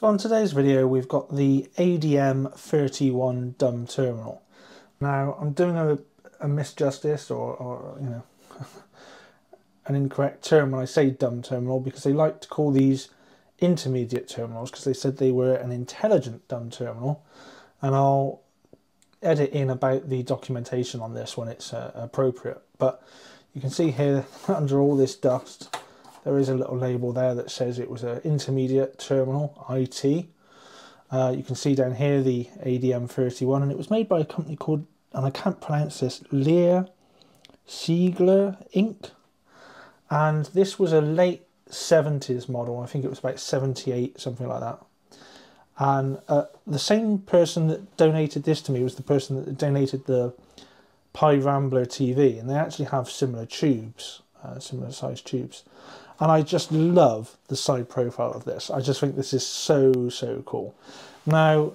So on today's video we've got the ADM31 dumb terminal. Now I'm doing a, a misjustice or, or you know an incorrect term when I say dumb terminal because they like to call these intermediate terminals because they said they were an intelligent dumb terminal and I'll edit in about the documentation on this when it's uh, appropriate but you can see here under all this dust there is a little label there that says it was an intermediate terminal IT uh, you can see down here the ADM31 and it was made by a company called and I can't pronounce this Lear Siegler Inc. And this was a late 70s model. I think it was about 78 something like that. And uh, the same person that donated this to me was the person that donated the Pi Rambler TV, and they actually have similar tubes, uh, similar size tubes. And I just love the side profile of this. I just think this is so, so cool. Now,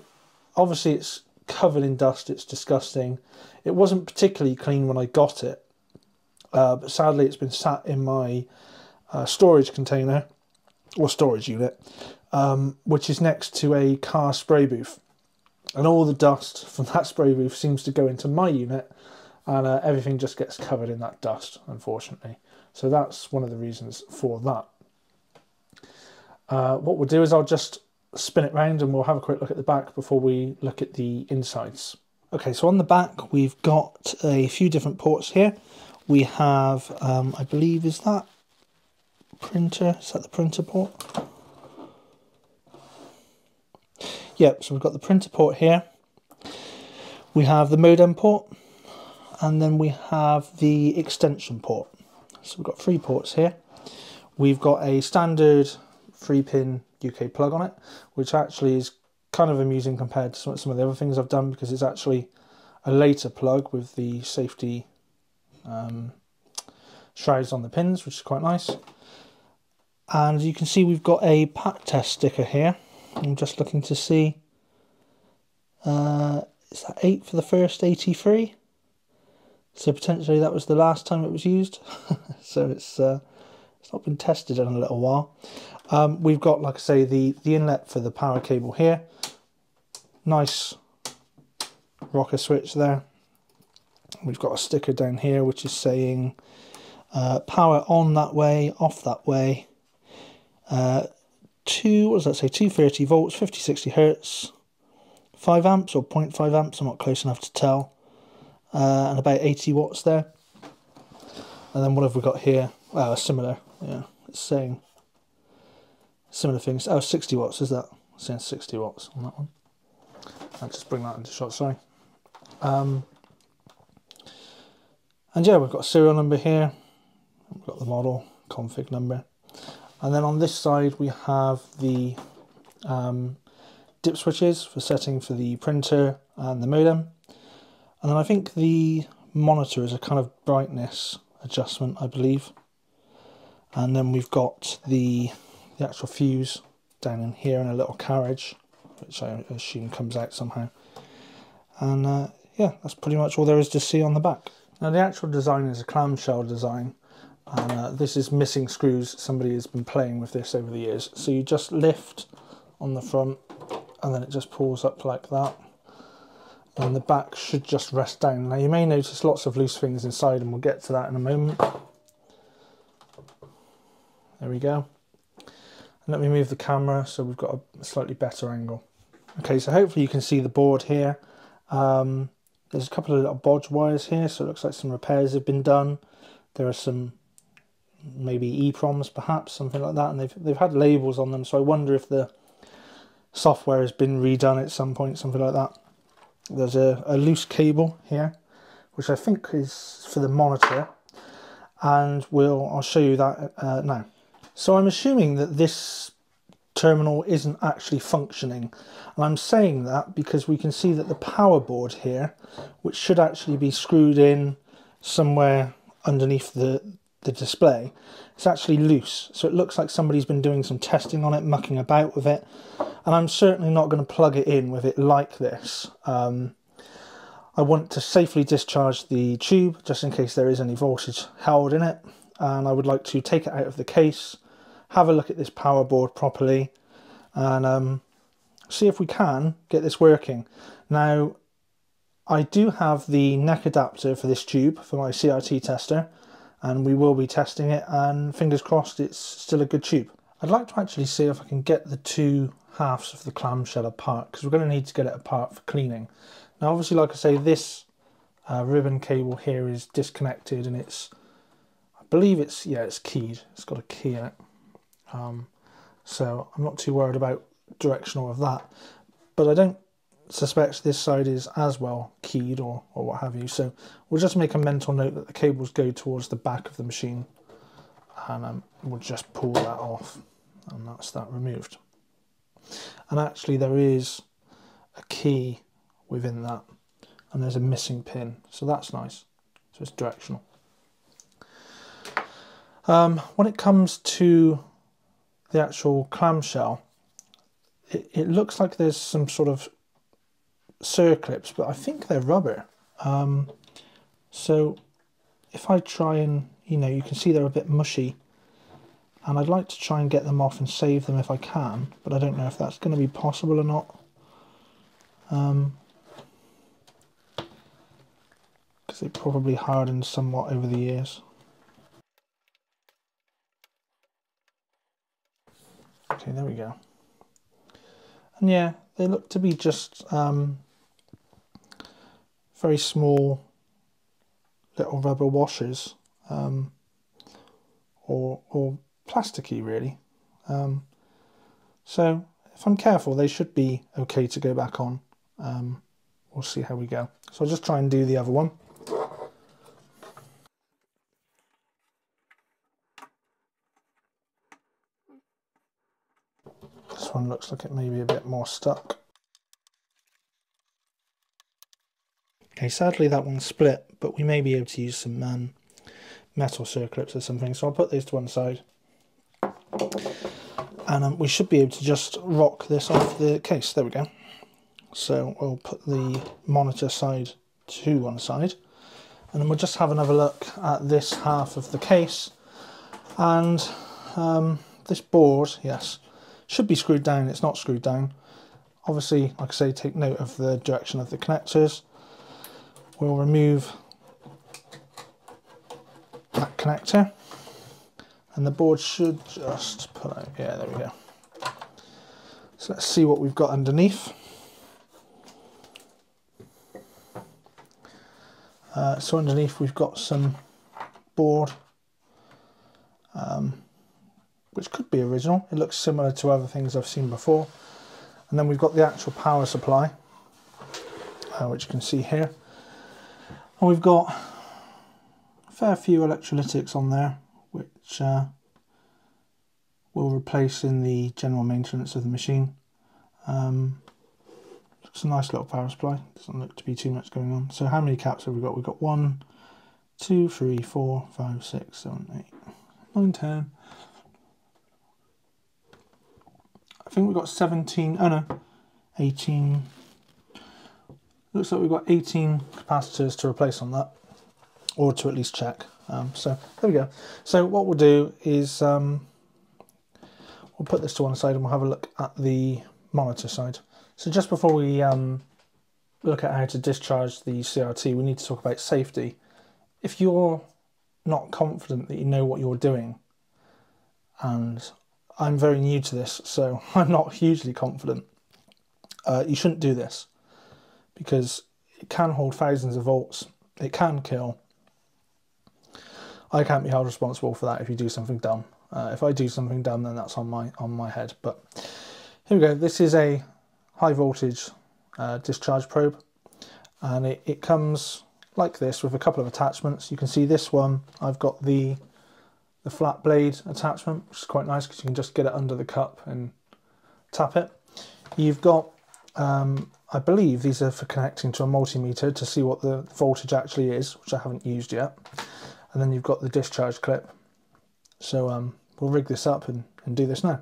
obviously it's covered in dust, it's disgusting. It wasn't particularly clean when I got it, uh, but sadly it's been sat in my uh, storage container, or storage unit, um, which is next to a car spray booth. And all the dust from that spray booth seems to go into my unit, and uh, everything just gets covered in that dust, unfortunately. So that's one of the reasons for that. Uh, what we'll do is I'll just spin it round and we'll have a quick look at the back before we look at the insides. Okay, so on the back we've got a few different ports here. We have, um, I believe, is that printer? Is that the printer port? Yep, so we've got the printer port here. We have the modem port, and then we have the extension port. So we've got three ports here. We've got a standard 3-pin UK plug on it, which actually is kind of amusing compared to some, some of the other things I've done because it's actually a later plug with the safety um, shrouds on the pins, which is quite nice. And you can see we've got a PAT test sticker here I'm just looking to see. Uh, is that 8 for the first 83? So potentially that was the last time it was used. so it's uh, it's not been tested in a little while. Um, we've got, like I say, the, the inlet for the power cable here. Nice rocker switch there. We've got a sticker down here which is saying uh, power on that way, off that way. Uh, two, what does that say, 230 volts, 50, 60 hertz, 5 amps or 0.5 amps, I'm not close enough to tell, uh, and about 80 watts there. And then what have we got here? Well, similar, yeah, it's saying similar things. Oh, 60 watts, is that? It's saying 60 watts on that one. I'll just bring that into shot, sorry. Um, and yeah, we've got serial number here, we've got the model, config number. And then on this side we have the um, dip switches for setting for the printer and the modem. And then I think the monitor is a kind of brightness adjustment, I believe. And then we've got the, the actual fuse down in here in a little carriage, which I assume comes out somehow. And uh, yeah, that's pretty much all there is to see on the back. Now the actual design is a clamshell design, and uh, this is missing screws somebody has been playing with this over the years so you just lift on the front and then it just pulls up like that and the back should just rest down. Now you may notice lots of loose things inside and we'll get to that in a moment. There we go. And let me move the camera so we've got a slightly better angle. Okay so hopefully you can see the board here. Um, there's a couple of little bodge wires here so it looks like some repairs have been done. There are some maybe EPROMs perhaps, something like that, and they've, they've had labels on them, so I wonder if the software has been redone at some point, something like that. There's a, a loose cable here, which I think is for the monitor, and we'll I'll show you that uh, now. So I'm assuming that this terminal isn't actually functioning, and I'm saying that because we can see that the power board here, which should actually be screwed in somewhere underneath the, the display, it's actually loose. So it looks like somebody's been doing some testing on it, mucking about with it. And I'm certainly not going to plug it in with it like this. Um, I want to safely discharge the tube just in case there is any voltage held in it. And I would like to take it out of the case, have a look at this power board properly, and um, see if we can get this working. Now, I do have the neck adapter for this tube for my CRT tester, and we will be testing it, and fingers crossed it's still a good tube. I'd like to actually see if I can get the two halves of the clamshell apart, because we're going to need to get it apart for cleaning. Now, obviously, like I say, this uh, ribbon cable here is disconnected, and it's, I believe it's, yeah, it's keyed. It's got a key in it. Um, so I'm not too worried about directional of that. But I don't suspect this side is as well keyed or, or what have you. So we'll just make a mental note that the cables go towards the back of the machine and um, we'll just pull that off and that's that removed. And actually there is a key within that and there's a missing pin. So that's nice. So it's directional. Um, when it comes to the actual clamshell, it, it looks like there's some sort of circlips, but I think they're rubber. Um, so if I try and, you know, you can see they're a bit mushy. And I'd like to try and get them off and save them if I can, but I don't know if that's going to be possible or not. Um, because they probably hardened somewhat over the years. Okay, there we go. And yeah, they look to be just um, very small little rubber washers um, or, or plasticky really. Um, so if I'm careful, they should be okay to go back on. Um, we'll see how we go. So I'll just try and do the other one. This one looks like it may be a bit more stuck. Okay, sadly that one's split, but we may be able to use some um, metal circlips or something. So I'll put these to one side. And um, we should be able to just rock this off the case. There we go. So we'll put the monitor side to one side. And then we'll just have another look at this half of the case. And um, this board, yes, should be screwed down. It's not screwed down. Obviously, like I say, take note of the direction of the connectors we'll remove that connector and the board should just pull out. Yeah, there we go. So let's see what we've got underneath. Uh, so underneath we've got some board, um, which could be original. It looks similar to other things I've seen before. And then we've got the actual power supply, uh, which you can see here. And we've got a fair few electrolytics on there, which uh, we'll replace in the general maintenance of the machine. Um, it's a nice little power supply, doesn't look to be too much going on. So how many caps have we got? We've got one, two, three, four, five, six, seven, eight, nine, ten. I think we've got 17, oh no, 18, Looks like we've got 18 capacitors to replace on that, or to at least check. Um, so there we go. So what we'll do is um, we'll put this to one side and we'll have a look at the monitor side. So just before we um, look at how to discharge the CRT, we need to talk about safety. If you're not confident that you know what you're doing, and I'm very new to this, so I'm not hugely confident, uh, you shouldn't do this because it can hold thousands of volts. It can kill. I can't be held responsible for that if you do something dumb. Uh, if I do something dumb, then that's on my on my head. But here we go. This is a high voltage uh, discharge probe, and it, it comes like this with a couple of attachments. You can see this one. I've got the the flat blade attachment, which is quite nice because you can just get it under the cup and tap it. You've got um, I believe these are for connecting to a multimeter to see what the voltage actually is, which I haven't used yet. And then you've got the discharge clip. So um, we'll rig this up and, and do this now.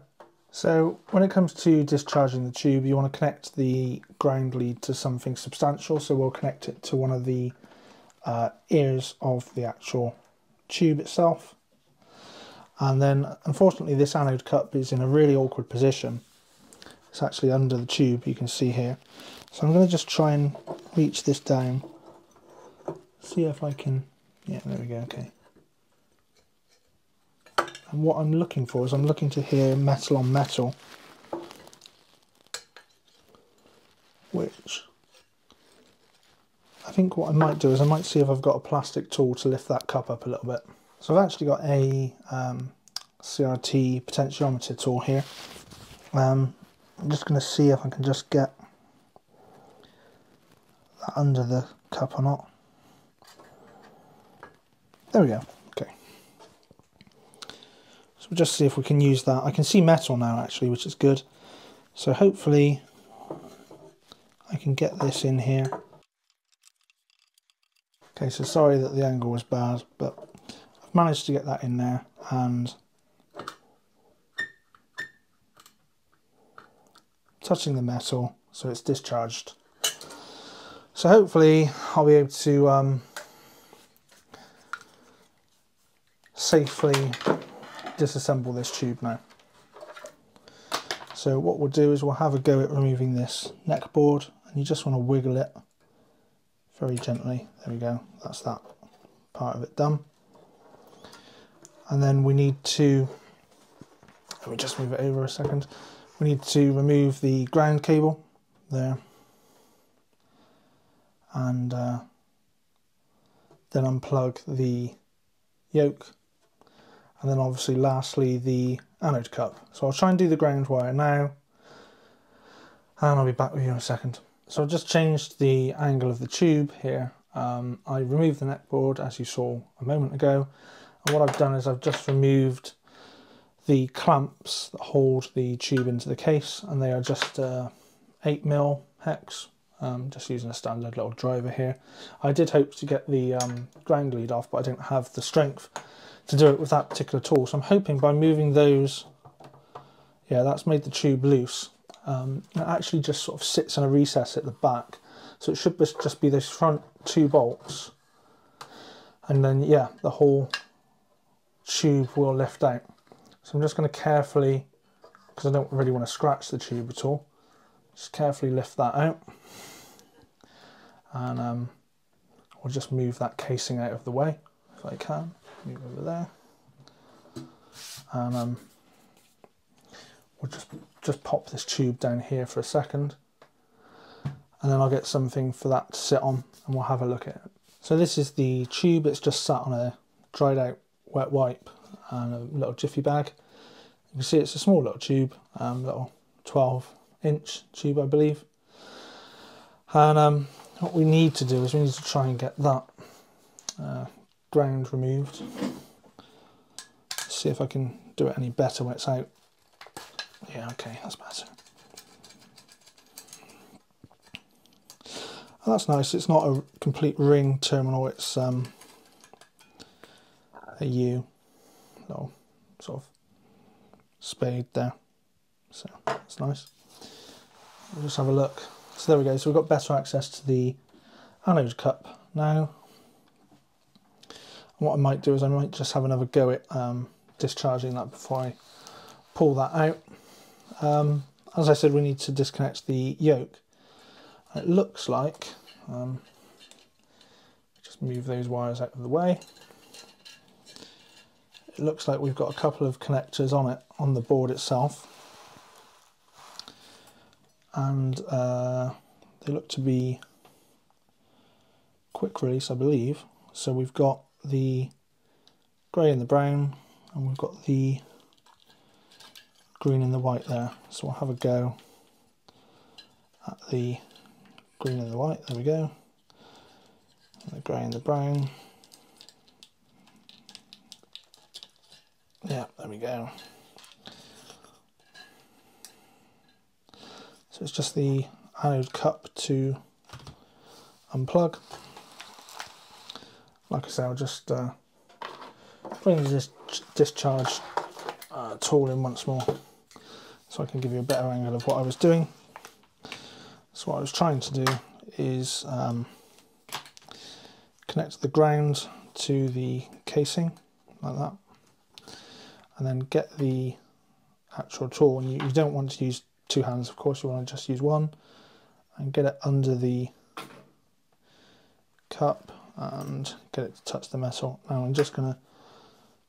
So when it comes to discharging the tube, you want to connect the ground lead to something substantial. So we'll connect it to one of the uh, ears of the actual tube itself. And then unfortunately this anode cup is in a really awkward position It's actually under the tube, you can see here. So I'm going to just try and reach this down. See if I can... Yeah, there we go, okay. And what I'm looking for is I'm looking to hear metal on metal. Which... I think what I might do is I might see if I've got a plastic tool to lift that cup up a little bit. So I've actually got a um, CRT potentiometer tool here. Um, I'm just going to see if I can just get that under the cup or not. There we go. Okay. So we'll just see if we can use that. I can see metal now actually, which is good. So hopefully I can get this in here. Okay, so sorry that the angle was bad, but I've managed to get that in there and touching the metal so it's discharged. So hopefully I'll be able to um, safely disassemble this tube now. So what we'll do is we'll have a go at removing this neck board and you just want to wiggle it very gently. There we go, that's that part of it done. And then we need to, let me just move it over a second we need to remove the ground cable there and uh, then unplug the yoke and then obviously lastly the anode cup. So I'll try and do the ground wire now and I'll be back with you in a second. So I've just changed the angle of the tube here. Um, I removed the neck board as you saw a moment ago and what I've done is I've just removed the clamps that hold the tube into the case and they are just uh, 8 mil hex. Um, just using a standard little driver here. I did hope to get the um, ground lead off but I didn't have the strength to do it with that particular tool. So I'm hoping by moving those yeah that's made the tube loose. Um, it actually just sort of sits in a recess at the back. So it should just be those front two bolts. And then yeah the whole tube will lift out so I'm just going to carefully, because I don't really want to scratch the tube at all, just carefully lift that out. And um, we'll just move that casing out of the way, if I can. Move over there. And um, we'll just, just pop this tube down here for a second. And then I'll get something for that to sit on and we'll have a look at it. So this is the tube, it's just sat on a dried out wet wipe and a little jiffy bag. You can see it's a small little tube, um, little 12 inch tube I believe. And um, what we need to do is we need to try and get that uh, ground removed. See if I can do it any better when it's out. Yeah, okay, that's better. Oh, that's nice. It's not a complete ring terminal. It's um, a U little sort of spade there. So that's nice. We'll just have a look. So there we go. So we've got better access to the anode cup now. And what I might do is I might just have another go at um, discharging that before I pull that out. Um, as I said, we need to disconnect the yoke. it looks like, um, just move those wires out of the way it looks like we've got a couple of connectors on it on the board itself. And uh, they look to be quick release I believe. So we've got the grey and the brown and we've got the green and the white there. So we'll have a go at the green and the white. There we go. And the grey and the brown Yeah, there we go. So it's just the anode cup to unplug. Like I say, I'll just uh, bring this discharge uh, tool in once more so I can give you a better angle of what I was doing. So what I was trying to do is um, connect the ground to the casing like that and then get the actual tool and you, you don't want to use two hands, of course, you want to just use one and get it under the cup and get it to touch the metal. Now I'm just going to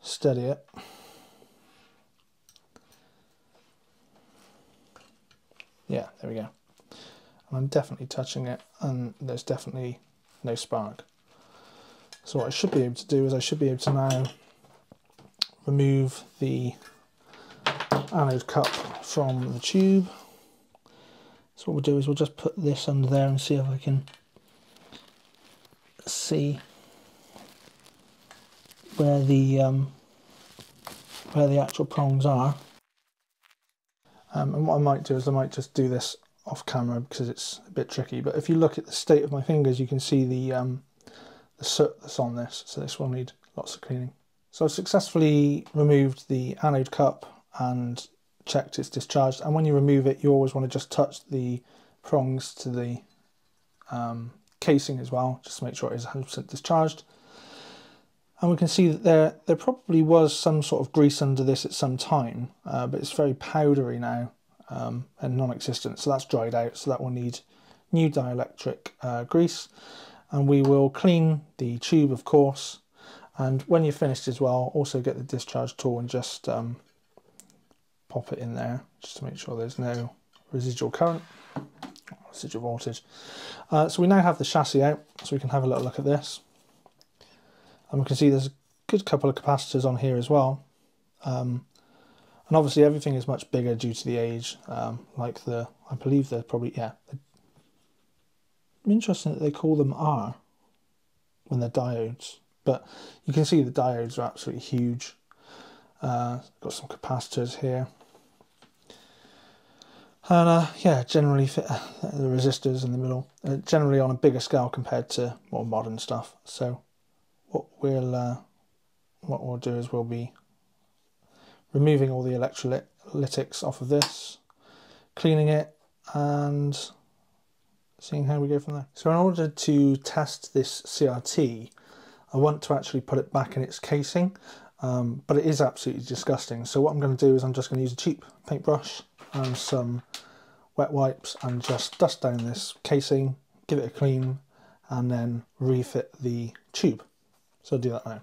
steady it. Yeah, there we go. And I'm definitely touching it and there's definitely no spark. So what I should be able to do is I should be able to now remove the anode cup from the tube. So what we'll do is we'll just put this under there and see if I can see where the um, where the actual prongs are. Um, and what I might do is I might just do this off camera because it's a bit tricky. But if you look at the state of my fingers, you can see the um, the soot that's on this. So this will need lots of cleaning. So I've successfully removed the anode cup and checked it's discharged. And when you remove it, you always want to just touch the prongs to the um, casing as well, just to make sure it is 100% discharged. And we can see that there, there probably was some sort of grease under this at some time, uh, but it's very powdery now um, and non-existent. So that's dried out, so that will need new dielectric uh, grease. And we will clean the tube, of course, and when you're finished as well, also get the discharge tool and just um, pop it in there just to make sure there's no residual current, residual voltage. Uh, so we now have the chassis out, so we can have a little look at this. And we can see there's a good couple of capacitors on here as well. Um, and obviously everything is much bigger due to the age, um, like the, I believe they're probably, yeah. Interesting that they call them R when they're diodes. But you can see the diodes are absolutely huge. Uh, got some capacitors here. And uh, yeah, generally fit uh, the resistors in the middle, uh, generally on a bigger scale compared to more modern stuff. So what we'll uh, what we'll do is we'll be removing all the electrolytics off of this, cleaning it, and seeing how we go from there. So in order to test this CRT, I want to actually put it back in its casing, um, but it is absolutely disgusting. So what I'm going to do is I'm just going to use a cheap paintbrush and some wet wipes and just dust down this casing, give it a clean, and then refit the tube. So I'll do that now.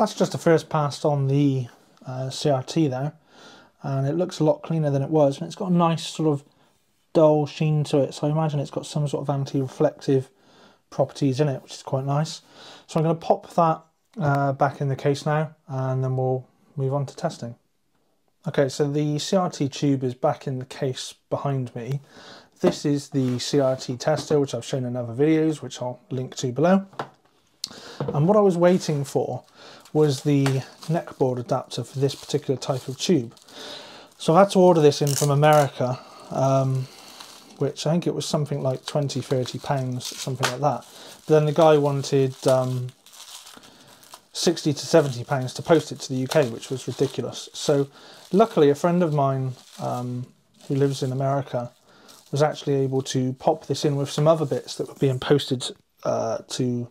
That's just a first pass on the uh, CRT there and it looks a lot cleaner than it was and it's got a nice sort of dull sheen to it so I imagine it's got some sort of anti-reflective properties in it which is quite nice. So I'm going to pop that uh, back in the case now and then we'll move on to testing. Okay so the CRT tube is back in the case behind me. This is the CRT tester which I've shown in other videos which I'll link to below. And what I was waiting for was the neckboard adapter for this particular type of tube. So I had to order this in from America, um, which I think it was something like 20, 30 pounds, something like that. But then the guy wanted um, 60 to 70 pounds to post it to the UK, which was ridiculous. So luckily a friend of mine um, who lives in America was actually able to pop this in with some other bits that were being posted uh, to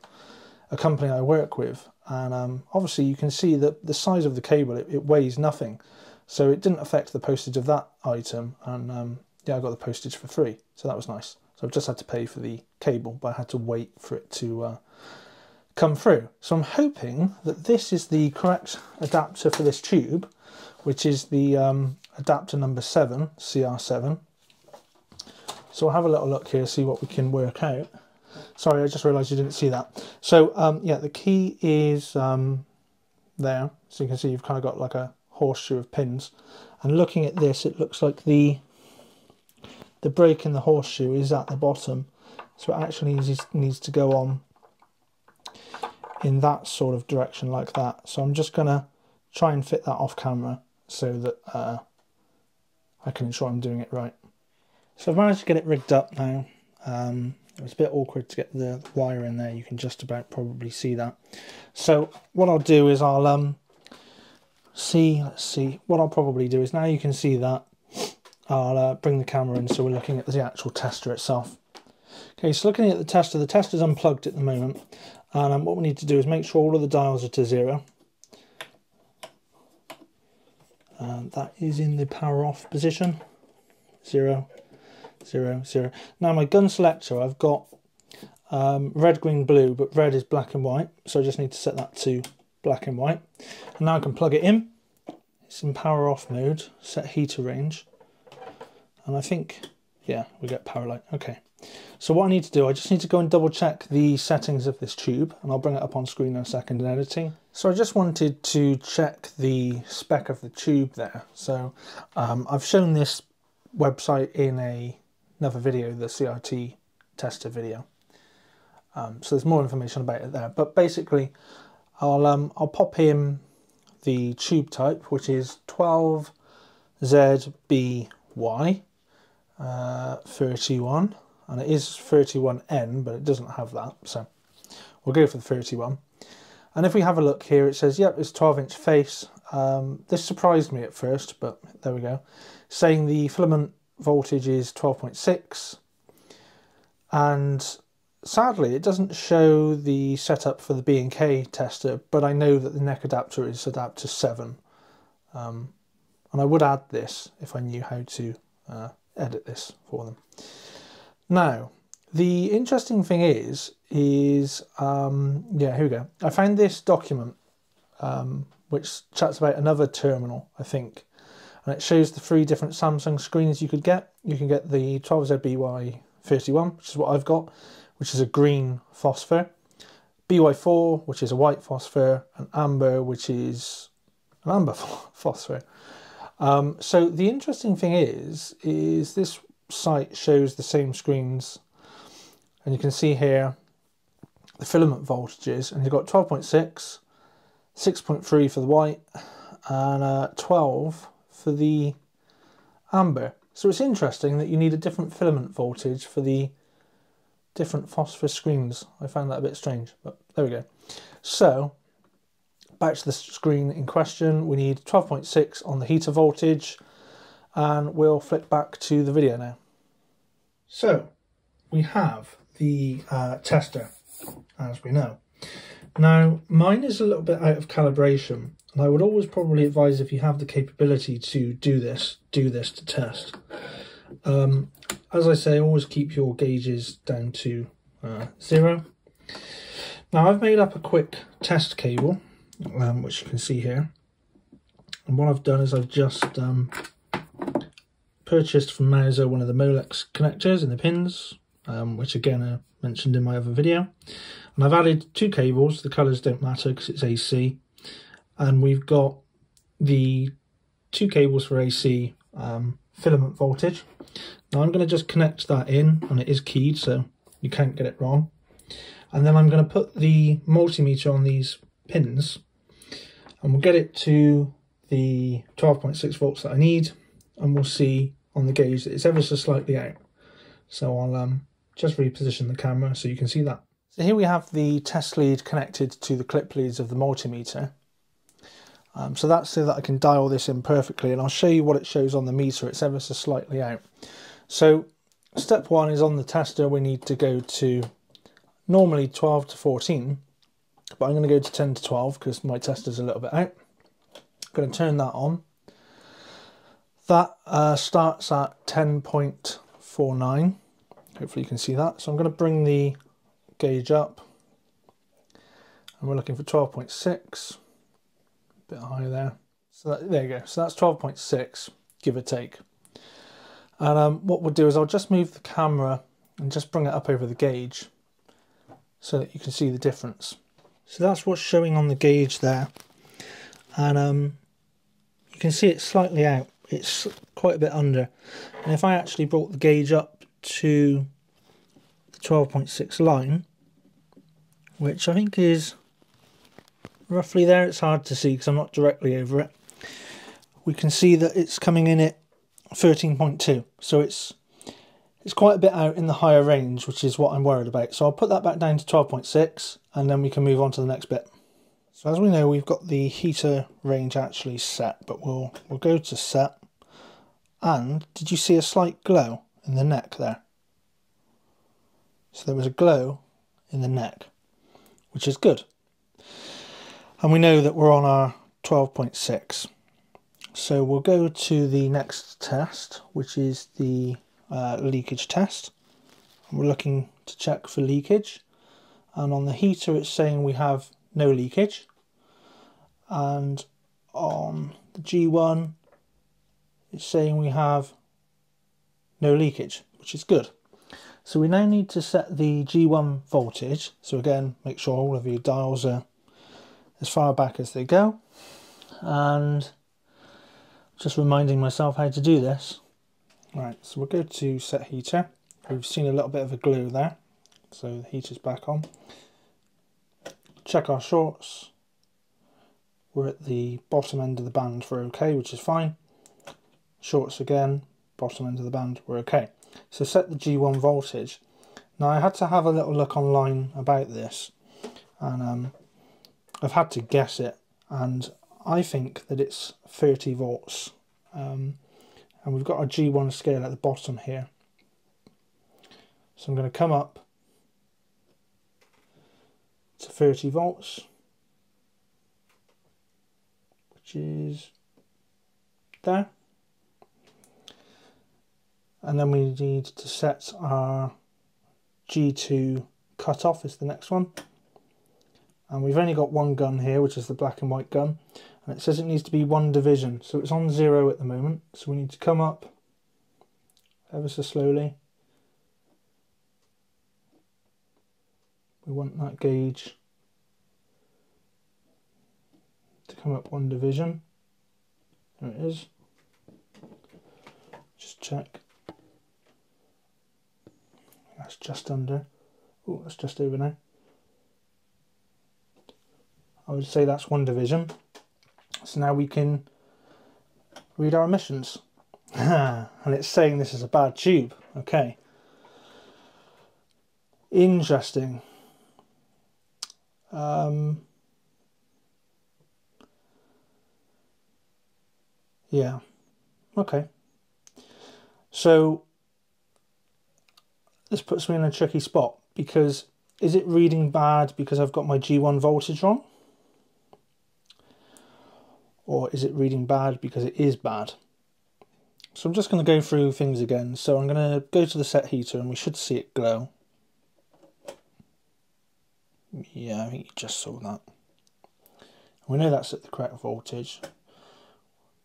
a company I work with and um, obviously you can see that the size of the cable it, it, weighs nothing. So it didn't affect the postage of that item. And um, yeah I got the postage for free. So that was nice. So I've just had to pay for the cable but I had to wait for it to uh, come through. So I'm hoping that this is the correct adapter for this tube which is the um, adapter number 7 CR7 So I'll have a little look here, see what we can work out. Sorry, I just realised you didn't see that. So um, yeah, the key is um, there. So you can see you've kind of got like a horseshoe of pins. And looking at this, it looks like the the break in the horseshoe is at the bottom. So it actually needs, needs to go on in that sort of direction like that. So I'm just going to try and fit that off camera so that uh, I can ensure I'm doing it right. So I've managed to get it rigged up now. Um, it was a bit awkward to get the wire in there. You can just about probably see that. So what I'll do is I'll um, see, let's see, what I'll probably do is now you can see that, I'll uh, bring the camera in so we're looking at the actual tester itself. Okay, so looking at the tester, the tester's unplugged at the moment. And um, what we need to do is make sure all of the dials are to zero. Um, that is in the power off position. Zero, zero, zero. Now my gun selector, I've got um, red, green, blue, but red is black and white. So I just need to set that to black and white. And now I can plug it in. It's in power off mode, set heater range. And I think, yeah, we get power light. Okay. So what I need to do, I just need to go and double check the settings of this tube and I'll bring it up on screen in a second in editing. So I just wanted to check the spec of the tube there. So um, I've shown this website in a, another video, the CRT tester video. Um, so there's more information about it there. But basically, I'll, um, I'll pop in the tube type, which is 12ZBY uh, 31 and it is 31N but it doesn't have that. So we'll go for the 31 and if we have a look here it says yep it's 12 inch face. Um, this surprised me at first but there we go. Saying the filament voltage is 12.6 and sadly it doesn't show the setup for the B&K tester but I know that the neck adapter is adapter 7 um, and I would add this if I knew how to uh, edit this for them. Now, the interesting thing is, is, um, yeah, here we go. I found this document um, which chats about another terminal, I think, and it shows the three different Samsung screens you could get. You can get the 12ZBY31, which is what I've got, which is a green phosphor, BY4, which is a white phosphor, and amber, which is an amber phosphor. Um, so the interesting thing is, is this site shows the same screens and you can see here the filament voltages and you've got 12.6, 6.3 for the white and uh, 12 for the amber. So it's interesting that you need a different filament voltage for the different phosphor screens. I found that a bit strange, but there we go. So back to the screen in question, we need 12.6 on the heater voltage and we'll flip back to the video now. So we have the uh, tester as we know. Now mine is a little bit out of calibration and I would always probably advise if you have the capability to do this, do this to test. Um, as I say, always keep your gauges down to uh, zero. Now I've made up a quick test cable um, which you can see here. And what I've done is I've just um, purchased from Mouser one of the Molex connectors in the pins, um, which again I mentioned in my other video. And I've added two cables, the colours don't matter because it's AC. And we've got the two cables for AC um, filament voltage. Now I'm going to just connect that in, and it is keyed, so you can't get it wrong. And then I'm going to put the multimeter on these pins and we'll get it to the 12.6 volts that I need and we'll see on the gauge that it's ever so slightly out. So I'll um, just reposition the camera so you can see that. So here we have the test lead connected to the clip leads of the multimeter. Um, so that's so that I can dial this in perfectly and I'll show you what it shows on the meter. It's ever so slightly out. So step one is on the tester we need to go to normally 12 to 14 but I'm going to go to 10 to 12 because my tester's a little bit out. I'm going to turn that on. That uh, starts at 10.49. Hopefully you can see that. So I'm going to bring the gauge up. And we're looking for 12.6. Bit high there. So that, there you go. So that's 12.6, give or take. And um, what we'll do is I'll just move the camera and just bring it up over the gauge so that you can see the difference. So that's what's showing on the gauge there. And um, you can see it's slightly out. It's quite a bit under. And if I actually brought the gauge up to the 12.6 line, which I think is roughly there, it's hard to see because I'm not directly over it. We can see that it's coming in at 13.2. So it's it's quite a bit out in the higher range, which is what I'm worried about. So I'll put that back down to 12.6 and then we can move on to the next bit. So as we know, we've got the heater range actually set, but we'll, we'll go to set. And did you see a slight glow in the neck there? So there was a glow in the neck, which is good. And we know that we're on our 12.6. So we'll go to the next test, which is the uh, leakage test. We're looking to check for leakage. And on the heater, it's saying we have no leakage. And on the G1, it's saying we have no leakage, which is good. So we now need to set the G1 voltage. So again, make sure all of your dials are as far back as they go. And just reminding myself how to do this. Right, so we'll go to set heater. We've seen a little bit of a glue there. So the heater's back on. Check our shorts. We're at the bottom end of the band for OK, which is fine. Shorts again, bottom end of the band, we're OK. So set the G1 voltage. Now I had to have a little look online about this. And um, I've had to guess it. And I think that it's 30 volts. Um, and we've got our G1 scale at the bottom here. So I'm going to come up to 30 volts, which is there. And then we need to set our G2 cutoff is the next one. And we've only got one gun here, which is the black and white gun. And it says it needs to be one division. So it's on zero at the moment. So we need to come up ever so slowly. We want that gauge to come up one division. There it is. Just check. That's just under. Oh that's just over now I would say that's one division so now we can read our emissions. and it's saying this is a bad tube. Okay. Interesting. Um, yeah. Okay. So this puts me in a tricky spot because is it reading bad because I've got my G1 voltage wrong? Or is it reading bad because it is bad? So I'm just going to go through things again. So I'm going to go to the set heater and we should see it glow. Yeah, I think you just saw that. We know that's at the correct voltage.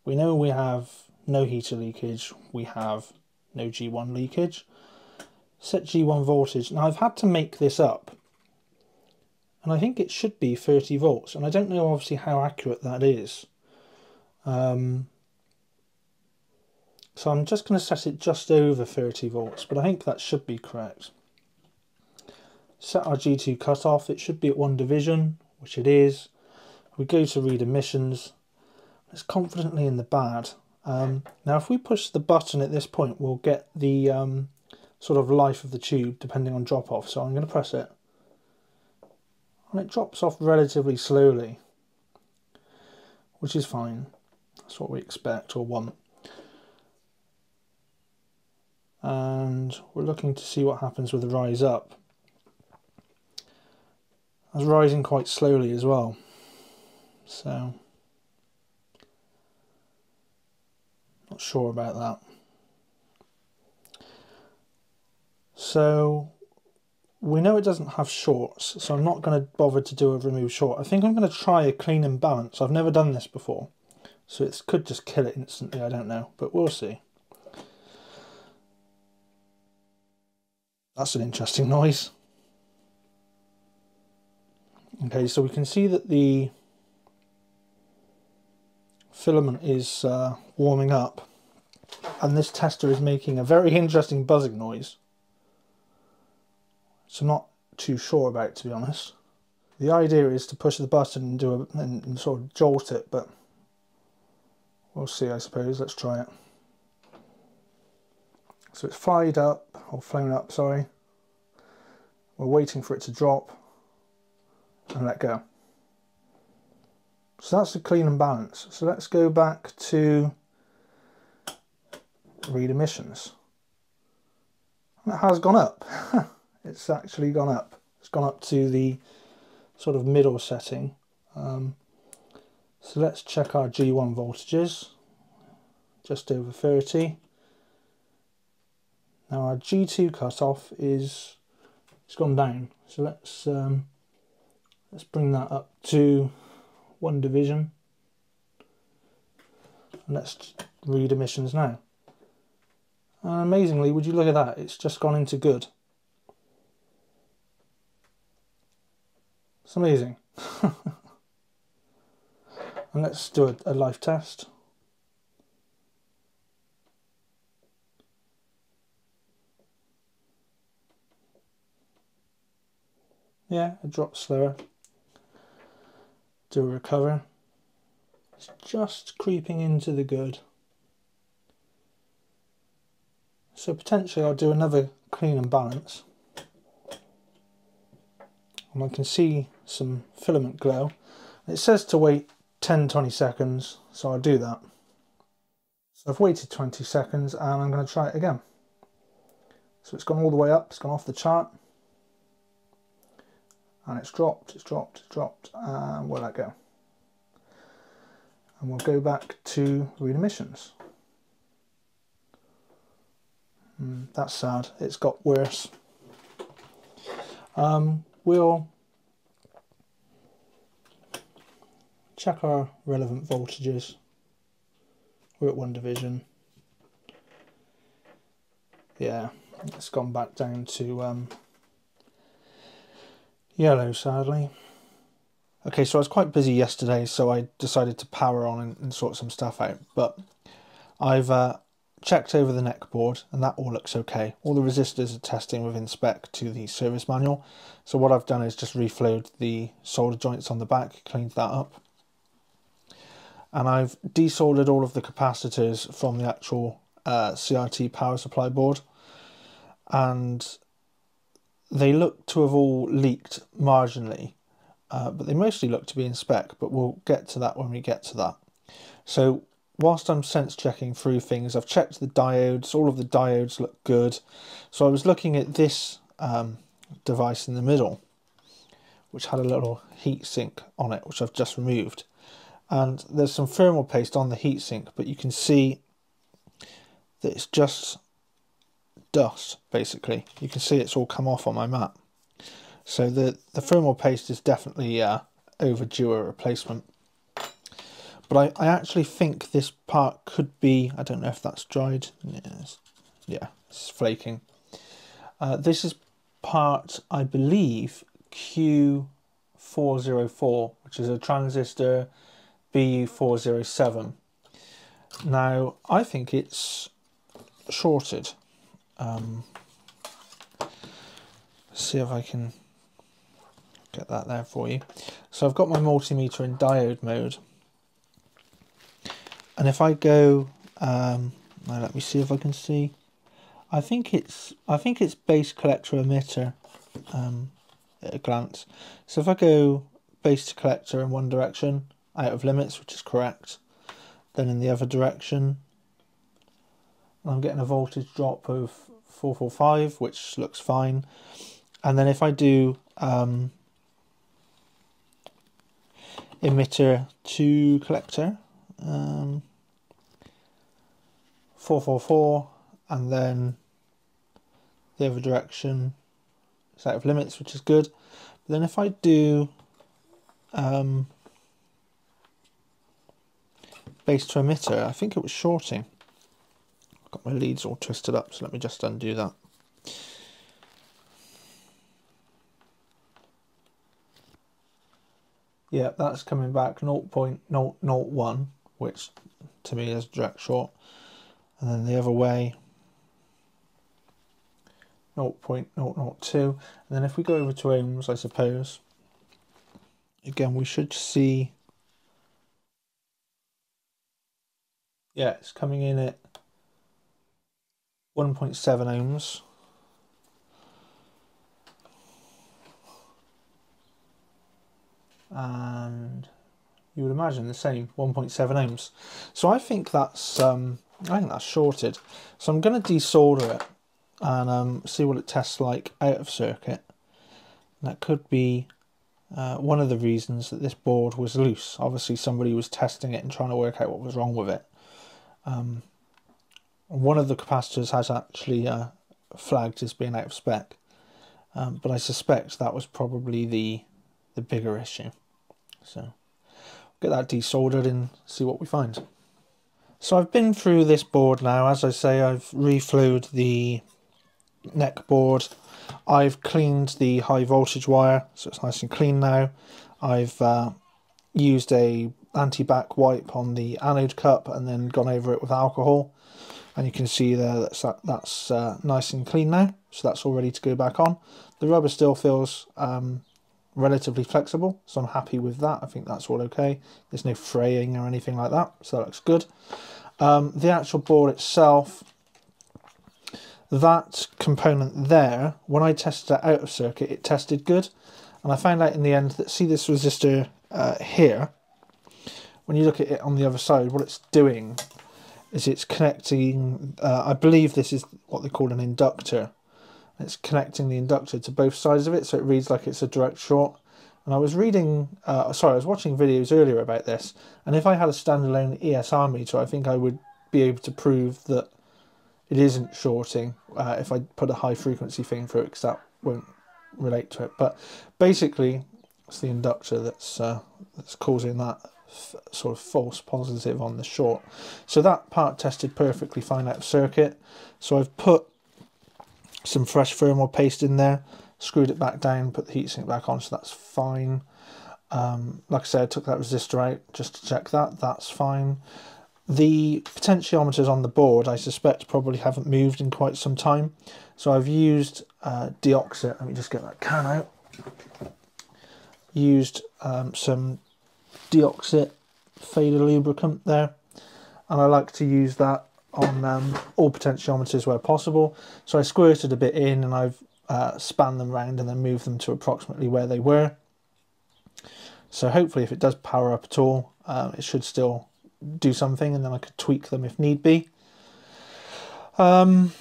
We know we have no heater leakage. We have no G1 leakage. Set G1 voltage. Now I've had to make this up. And I think it should be 30 volts. And I don't know obviously how accurate that is. Um, so I'm just going to set it just over 30 volts, but I think that should be correct. Set our G2 cutoff, it should be at one division, which it is. We go to read emissions, it's confidently in the bad. Um, now if we push the button at this point, we'll get the um, sort of life of the tube depending on drop off. So I'm going to press it. And it drops off relatively slowly, which is fine. That's what we expect or want. And we're looking to see what happens with the rise up. I was rising quite slowly as well. So, not sure about that. So, we know it doesn't have shorts, so I'm not going to bother to do a remove short. I think I'm going to try a clean and balance. I've never done this before. So it could just kill it instantly, I don't know, but we'll see. That's an interesting noise. Okay, so we can see that the filament is uh, warming up and this tester is making a very interesting buzzing noise. So I'm not too sure about it, to be honest. The idea is to push the button and do a, and, and sort of jolt it, but we'll see I suppose. Let's try it. So it's fired up, or flown up, sorry. We're waiting for it to drop and let go. So that's the clean and balance. So let's go back to read emissions. It has gone up. it's actually gone up. It's gone up to the sort of middle setting. Um, so let's check our G1 voltages. Just over 30. Now our G2 cutoff is it's gone down. So let's um, let's bring that up to one division. And let's read emissions now. And amazingly, would you look at that? It's just gone into good. It's amazing. and let's do a, a life test. Yeah, it drops slower. Do a recover. It's just creeping into the good. So potentially I'll do another clean and balance. And I can see some filament glow. It says to wait 10-20 seconds, so I'll do that. So I've waited 20 seconds and I'm going to try it again. So it's gone all the way up, it's gone off the chart and it's dropped, it's dropped, it's dropped, and we'll let go. And we'll go back to read emissions. Mm, that's sad, it's got worse. Um, we'll check our relevant voltages. We're at one division. Yeah, it's gone back down to um, Yellow, sadly. Okay, so I was quite busy yesterday, so I decided to power on and, and sort some stuff out. But I've uh, checked over the neck board, and that all looks okay. All the resistors are testing within spec to the service manual. So what I've done is just reflowed the solder joints on the back, cleaned that up. And I've desoldered all of the capacitors from the actual uh, CRT power supply board. And they look to have all leaked marginally, uh, but they mostly look to be in spec, but we'll get to that when we get to that. So whilst I'm sense checking through things, I've checked the diodes, all of the diodes look good. So I was looking at this um, device in the middle, which had a little heat sink on it, which I've just removed. And there's some thermal paste on the heatsink, but you can see that it's just dust, basically. You can see it's all come off on my mat. So the, the thermal paste is definitely uh, overdue a replacement. But I, I actually think this part could be, I don't know if that's dried. Yes. Yeah, it's flaking. Uh, this is part, I believe, Q404, which is a transistor BU407. Now, I think it's shorted. Um, see if I can get that there for you. So I've got my multimeter in diode mode. And if I go, um, now let me see if I can see. I think it's I think it's base collector emitter um, at a glance. So if I go base to collector in one direction, out of limits, which is correct, then in the other direction, I'm getting a voltage drop of 445, which looks fine. And then if I do um, emitter to collector, um, 444, and then the other direction is out of limits, which is good. But then if I do um, base to emitter. I think it was shorting. I've got my leads all twisted up, so let me just undo that. Yeah, that's coming back 0.001, which to me is direct short. And then the other way, 0.002. And then if we go over to ohms, I suppose, again, we should see yeah, it's coming in at 1.7 ohms. And you would imagine the same 1.7 ohms. So I think that's um, I think that's shorted. So I'm going to desolder it and um, see what it tests like out of circuit. And that could be uh, one of the reasons that this board was loose. Obviously somebody was testing it and trying to work out what was wrong with it. Um, one of the capacitors has actually uh, flagged as being out of spec, um, but I suspect that was probably the the bigger issue. So get that desoldered and see what we find. So I've been through this board now. As I say, I've reflowed the neck board. I've cleaned the high voltage wire, so it's nice and clean now. I've uh, used a anti-back wipe on the anode cup and then gone over it with alcohol. And you can see there that's, that's uh, nice and clean now. So that's all ready to go back on. The rubber still feels um, relatively flexible, so I'm happy with that. I think that's all okay. There's no fraying or anything like that, so that looks good. Um, the actual board itself, that component there, when I tested it out of circuit, it tested good. And I found out in the end that, see this resistor uh, here, when you look at it on the other side, what it's doing is it's connecting, uh, I believe this is what they call an inductor it's connecting the inductor to both sides of it, so it reads like it's a direct short. And I was reading, uh, sorry, I was watching videos earlier about this, and if I had a standalone ESR meter, I think I would be able to prove that it isn't shorting uh, if I put a high frequency thing through it, because that won't relate to it. But basically, it's the inductor that's uh, that's causing that sort of false positive on the short. So that part tested perfectly fine out of circuit. So I've put some fresh thermal paste in there, screwed it back down, put the heatsink back on, so that's fine. Um, like I said, I took that resistor out just to check that, that's fine. The potentiometers on the board, I suspect, probably haven't moved in quite some time. So I've used uh, Deoxit, let me just get that can out. Used um, some Deoxit fader lubricant there. And I like to use that on um, all potentiometers where possible. So I squirted a bit in and I've uh, spanned them around and then moved them to approximately where they were. So hopefully if it does power up at all, uh, it should still do something and then I could tweak them if need be. Um,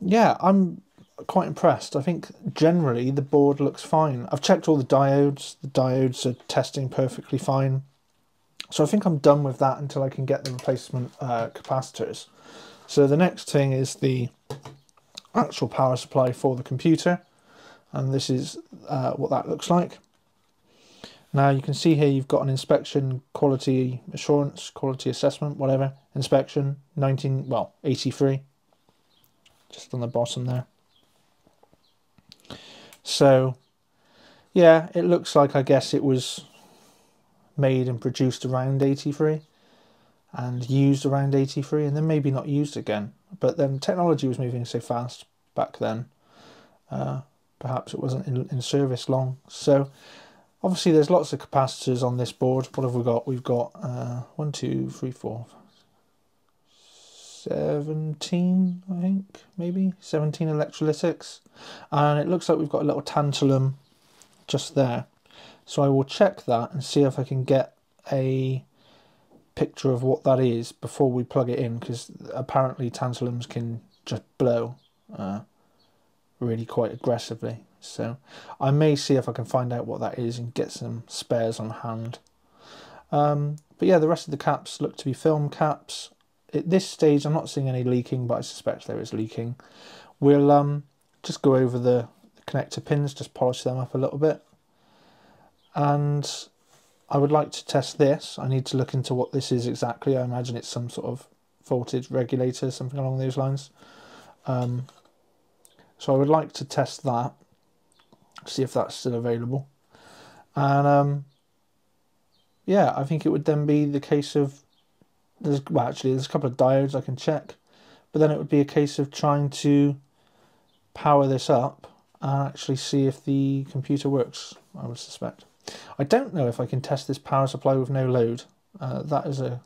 yeah, I'm quite impressed. I think generally the board looks fine. I've checked all the diodes. The diodes are testing perfectly fine. So I think I'm done with that until I can get the replacement uh, capacitors. So the next thing is the actual power supply for the computer. And this is uh, what that looks like. Now you can see here you've got an inspection, quality assurance, quality assessment, whatever, inspection, 19, well, 83, just on the bottom there. So, yeah, it looks like, I guess it was made and produced around 83 and used around 83 and then maybe not used again. But then technology was moving so fast back then, uh, perhaps it wasn't in, in service long. So obviously there's lots of capacitors on this board. What have we got? We've got uh, one, two, three, four, 17, I think, maybe 17 electrolytics. And it looks like we've got a little tantalum just there. So I will check that and see if I can get a picture of what that is before we plug it in because apparently tantalums can just blow uh, really quite aggressively. So I may see if I can find out what that is and get some spares on hand. Um, but yeah, the rest of the caps look to be film caps. At this stage, I'm not seeing any leaking, but I suspect there is leaking. We'll um, just go over the connector pins, just polish them up a little bit and I would like to test this. I need to look into what this is exactly. I imagine it's some sort of voltage regulator, something along those lines. Um, so I would like to test that, see if that's still available. And um, yeah, I think it would then be the case of there's well actually there's a couple of diodes I can check, but then it would be a case of trying to power this up and actually see if the computer works. I would suspect. I don't know if I can test this power supply with no load. Uh, that is a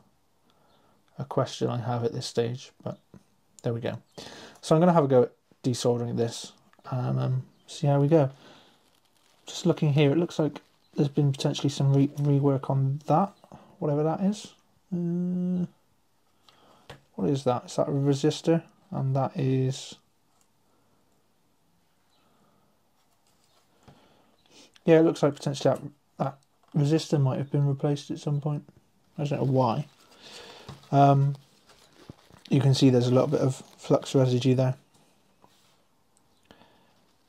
a question I have at this stage, but there we go. So I'm going to have a go at desoldering this and um, see how we go. Just looking here, it looks like there's been potentially some re rework on that, whatever that is. Uh, what is that? Is that a resistor? And that is... Yeah, it looks like potentially that, that resistor might have been replaced at some point. I don't know why. Um, you can see there's a little bit of flux residue there.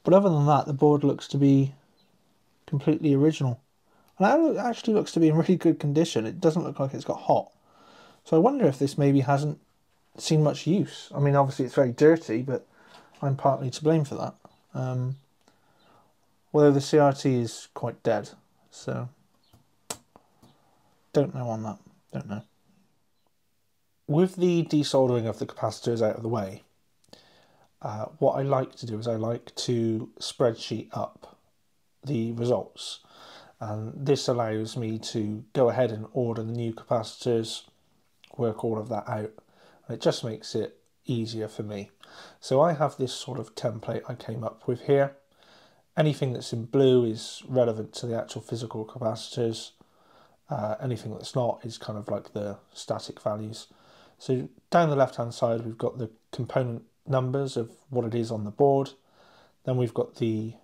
But other than that, the board looks to be completely original. And it actually looks to be in really good condition. It doesn't look like it's got hot. So I wonder if this maybe hasn't seen much use. I mean, obviously it's very dirty, but I'm partly to blame for that. Um, although the CRT is quite dead, so don't know on that. Don't know. With the desoldering of the capacitors out of the way, uh, what I like to do is I like to spreadsheet up the results and this allows me to go ahead and order the new capacitors work all of that out and it just makes it easier for me. So I have this sort of template I came up with here. Anything that's in blue is relevant to the actual physical capacitors. Uh, anything that's not is kind of like the static values. So down the left hand side we've got the component numbers of what it is on the board. Then we've got the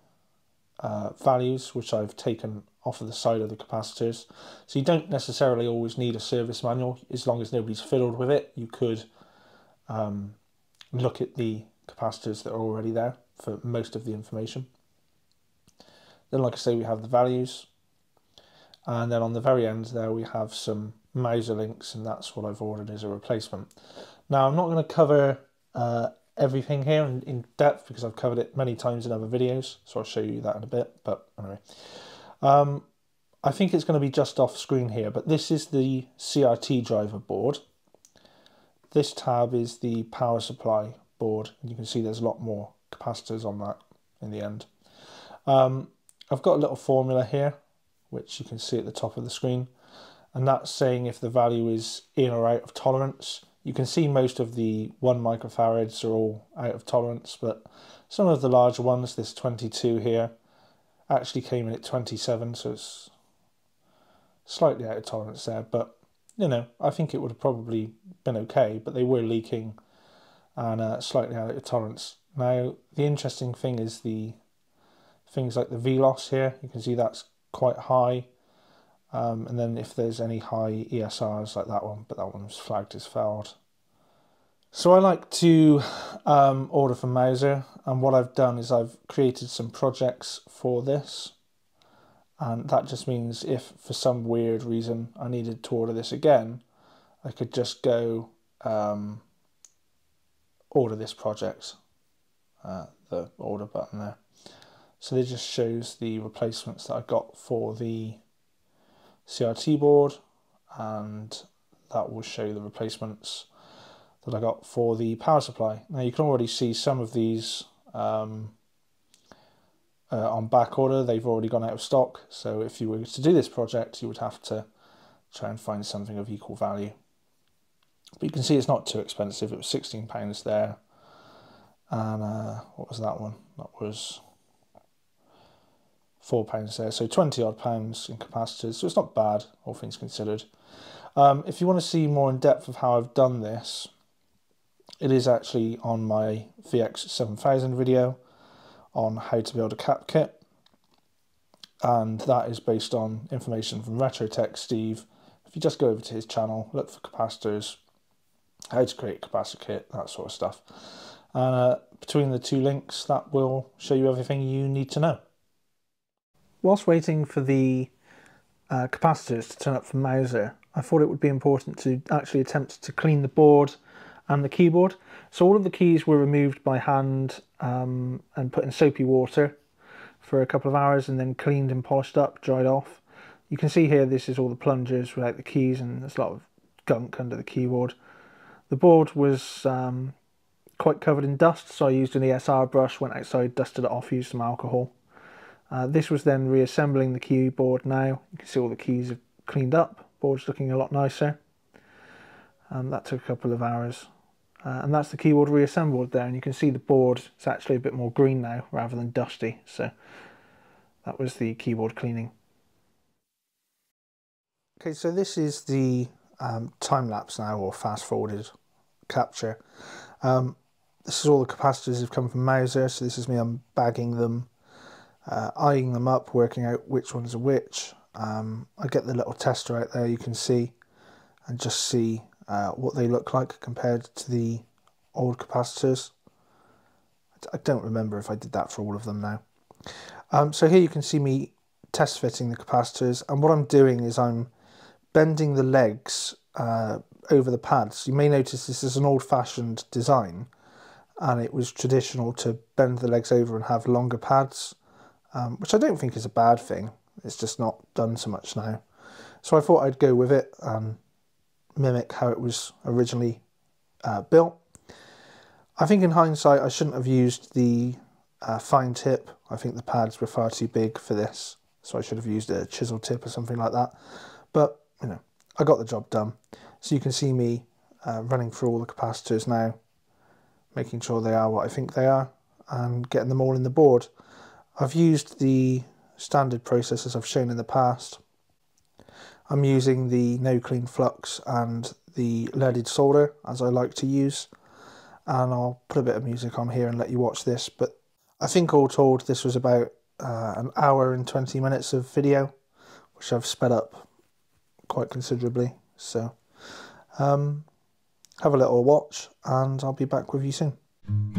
uh, values which I've taken off of the side of the capacitors. So you don't necessarily always need a service manual as long as nobody's fiddled with it. You could um, look at the capacitors that are already there for most of the information. Then like I say we have the values and then on the very end there we have some Mouser links and that's what I've ordered as a replacement. Now I'm not going to cover uh, everything here in, in, depth because I've covered it many times in other videos so I'll show you that in a bit but anyway um, I think it's going to be just off screen here, but this is the CRT driver board. This tab is the power supply board. And you can see there's a lot more capacitors on that in the end. Um, I've got a little formula here, which you can see at the top of the screen, and that's saying if the value is in or out of tolerance. You can see most of the 1 microfarads are all out of tolerance, but some of the larger ones, this 22 here, actually came in at 27, so it's slightly out of tolerance there. But, you know, I think it would have probably been okay, but they were leaking and uh, slightly out of tolerance. Now, the interesting thing is the things like the Vloss here. You can see that's quite high. Um, and then if there's any high ESRs like that one, but that one's flagged as failed. So I like to um, order from Mouser and what I've done is I've created some projects for this and that just means if for some weird reason I needed to order this again I could just go um, order this project uh, the order button there. So this just shows the replacements that I got for the CRT board and that will show the replacements that I got for the power supply. Now you can already see some of these um, uh, on back order. They've already gone out of stock. So if you were to do this project, you would have to try and find something of equal value. But you can see it's not too expensive. It was £16 there. And uh, what was that one? That was £4 there. So 20 odd pounds in capacitors. So it's not bad, all things considered. Um, if you want to see more in depth of how I've done this, it is actually on my VX7000 video on how to build a cap kit and that is based on information from Retrotech Steve. If you just go over to his channel, look for capacitors, how to create a capacitor kit, that sort of stuff. And uh, between the two links, that will show you everything you need to know. Whilst waiting for the uh, capacitors to turn up from Mouser, I thought it would be important to actually attempt to clean the board and the keyboard. So all of the keys were removed by hand um, and put in soapy water for a couple of hours and then cleaned and polished up, dried off. You can see here this is all the plungers without the keys and there's a lot of gunk under the keyboard. The board was um, quite covered in dust so I used an ESD brush, went outside, dusted it off, used some alcohol. Uh, this was then reassembling the keyboard now. You can see all the keys have cleaned up, board's looking a lot nicer. Um, that took a couple of hours. Uh, and that's the keyboard reassembled there and you can see the board is actually a bit more green now rather than dusty so that was the keyboard cleaning. Okay so this is the um, time lapse now or fast forwarded capture. Um, this is all the capacitors have come from Mouser so this is me unbagging them, uh, eyeing them up, working out which ones are which. Um, I get the little tester out there you can see and just see uh, what they look like compared to the old capacitors. I don't remember if I did that for all of them now. Um, so here you can see me test fitting the capacitors and what I'm doing is I'm bending the legs uh, over the pads. You may notice this is an old-fashioned design and it was traditional to bend the legs over and have longer pads, um, which I don't think is a bad thing. It's just not done so much now. So I thought I'd go with it and mimic how it was originally uh, built. I think in hindsight I shouldn't have used the uh, fine tip. I think the pads were far too big for this, so I should have used a chisel tip or something like that. But, you know, I got the job done. So you can see me uh, running through all the capacitors now, making sure they are what I think they are, and getting them all in the board. I've used the standard process as I've shown in the past. I'm using the no clean flux and the leaded solder as I like to use and I'll put a bit of music on here and let you watch this but I think all told this was about uh, an hour and 20 minutes of video which I've sped up quite considerably so um, have a little watch and I'll be back with you soon.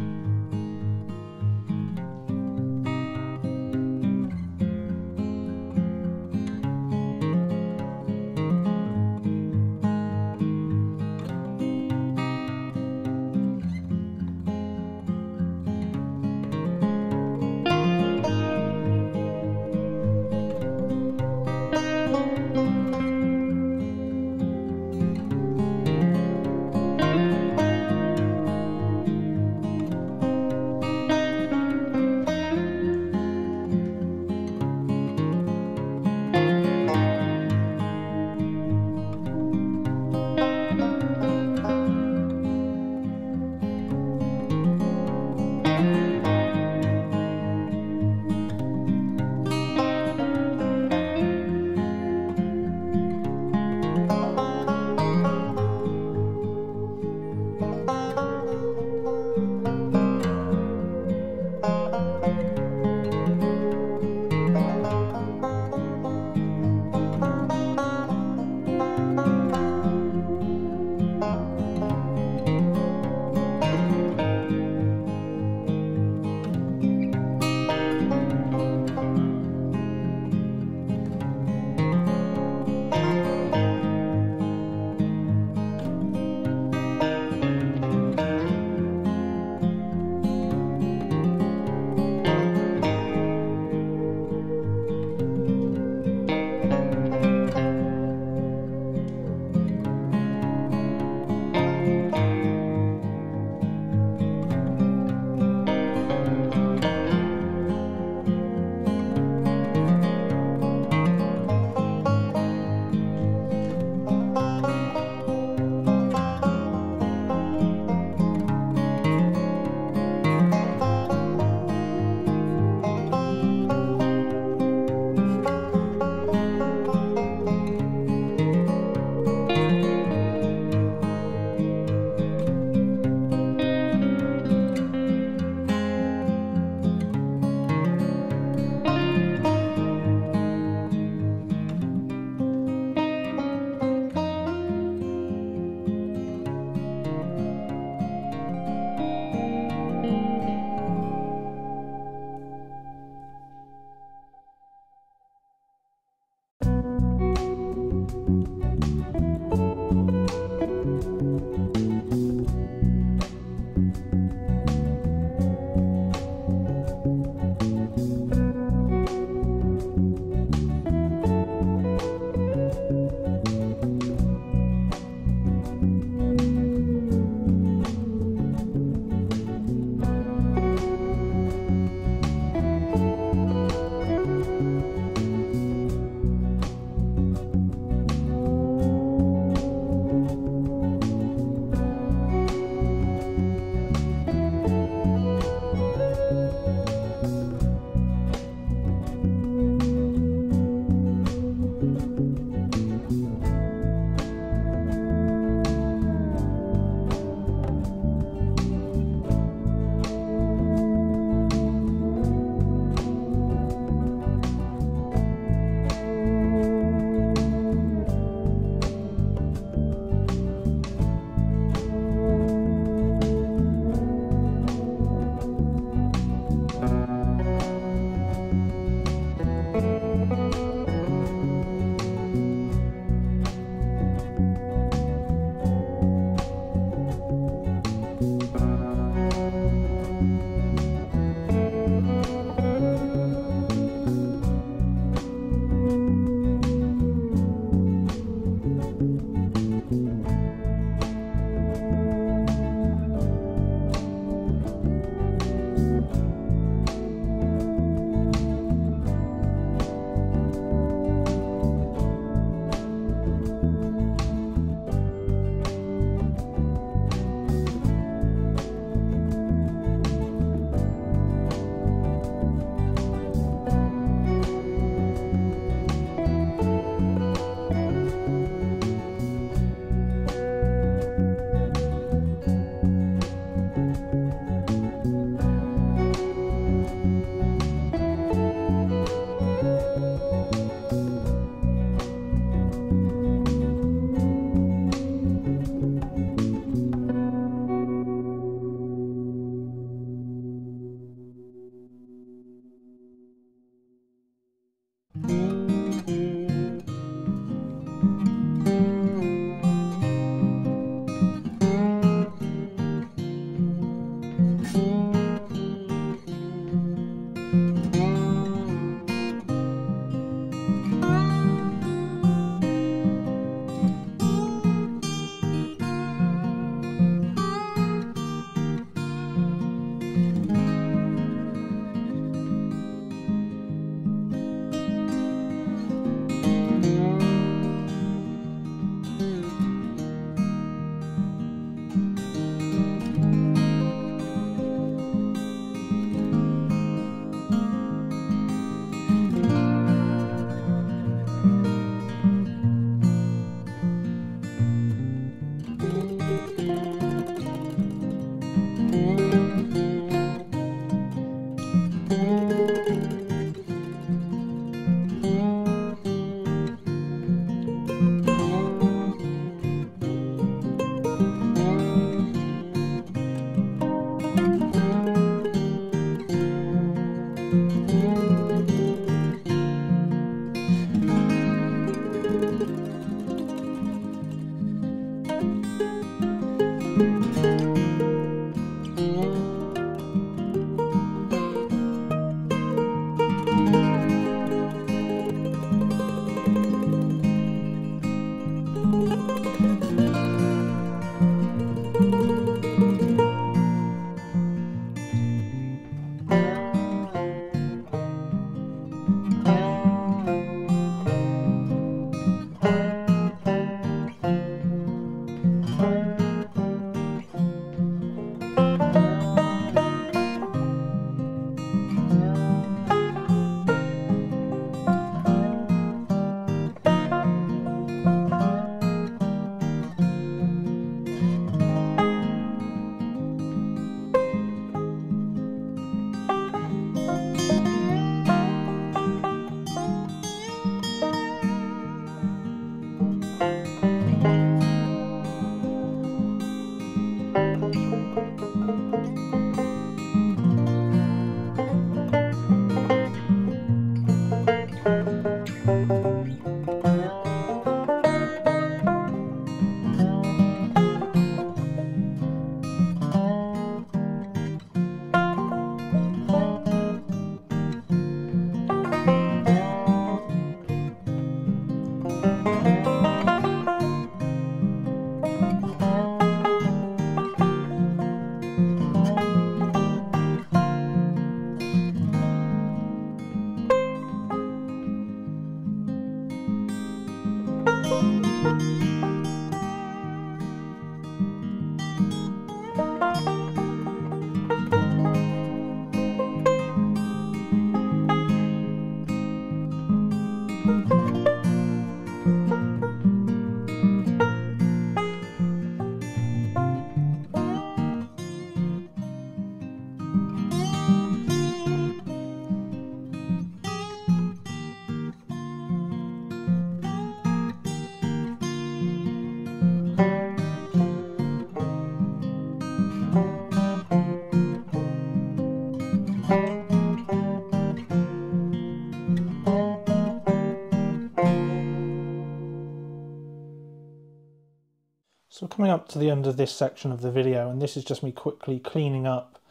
Coming up to the end of this section of the video, and this is just me quickly cleaning up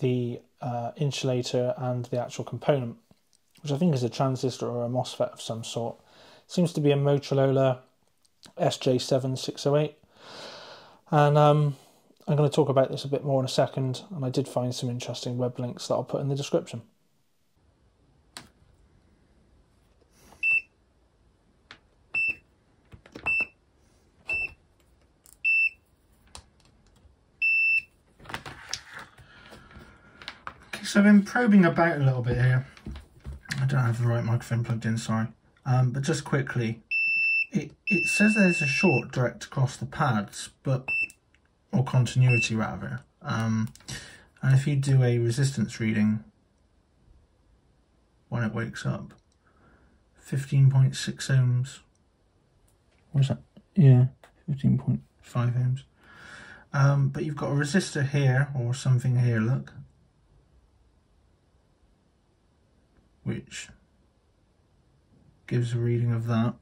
the uh, insulator and the actual component, which I think is a transistor or a MOSFET of some sort. Seems to be a Motorola SJ7608. And um, I'm going to talk about this a bit more in a second, and I did find some interesting web links that I'll put in the description. So I've been probing about a little bit here. I don't have the right microphone plugged in, sorry. Um, but just quickly, it, it says there's a short direct across the pads, but or continuity rather. Um, and if you do a resistance reading when it wakes up, 15.6 ohms. What is that? Yeah, 15.5 ohms. Um, but you've got a resistor here or something here, look. Which gives a reading of that.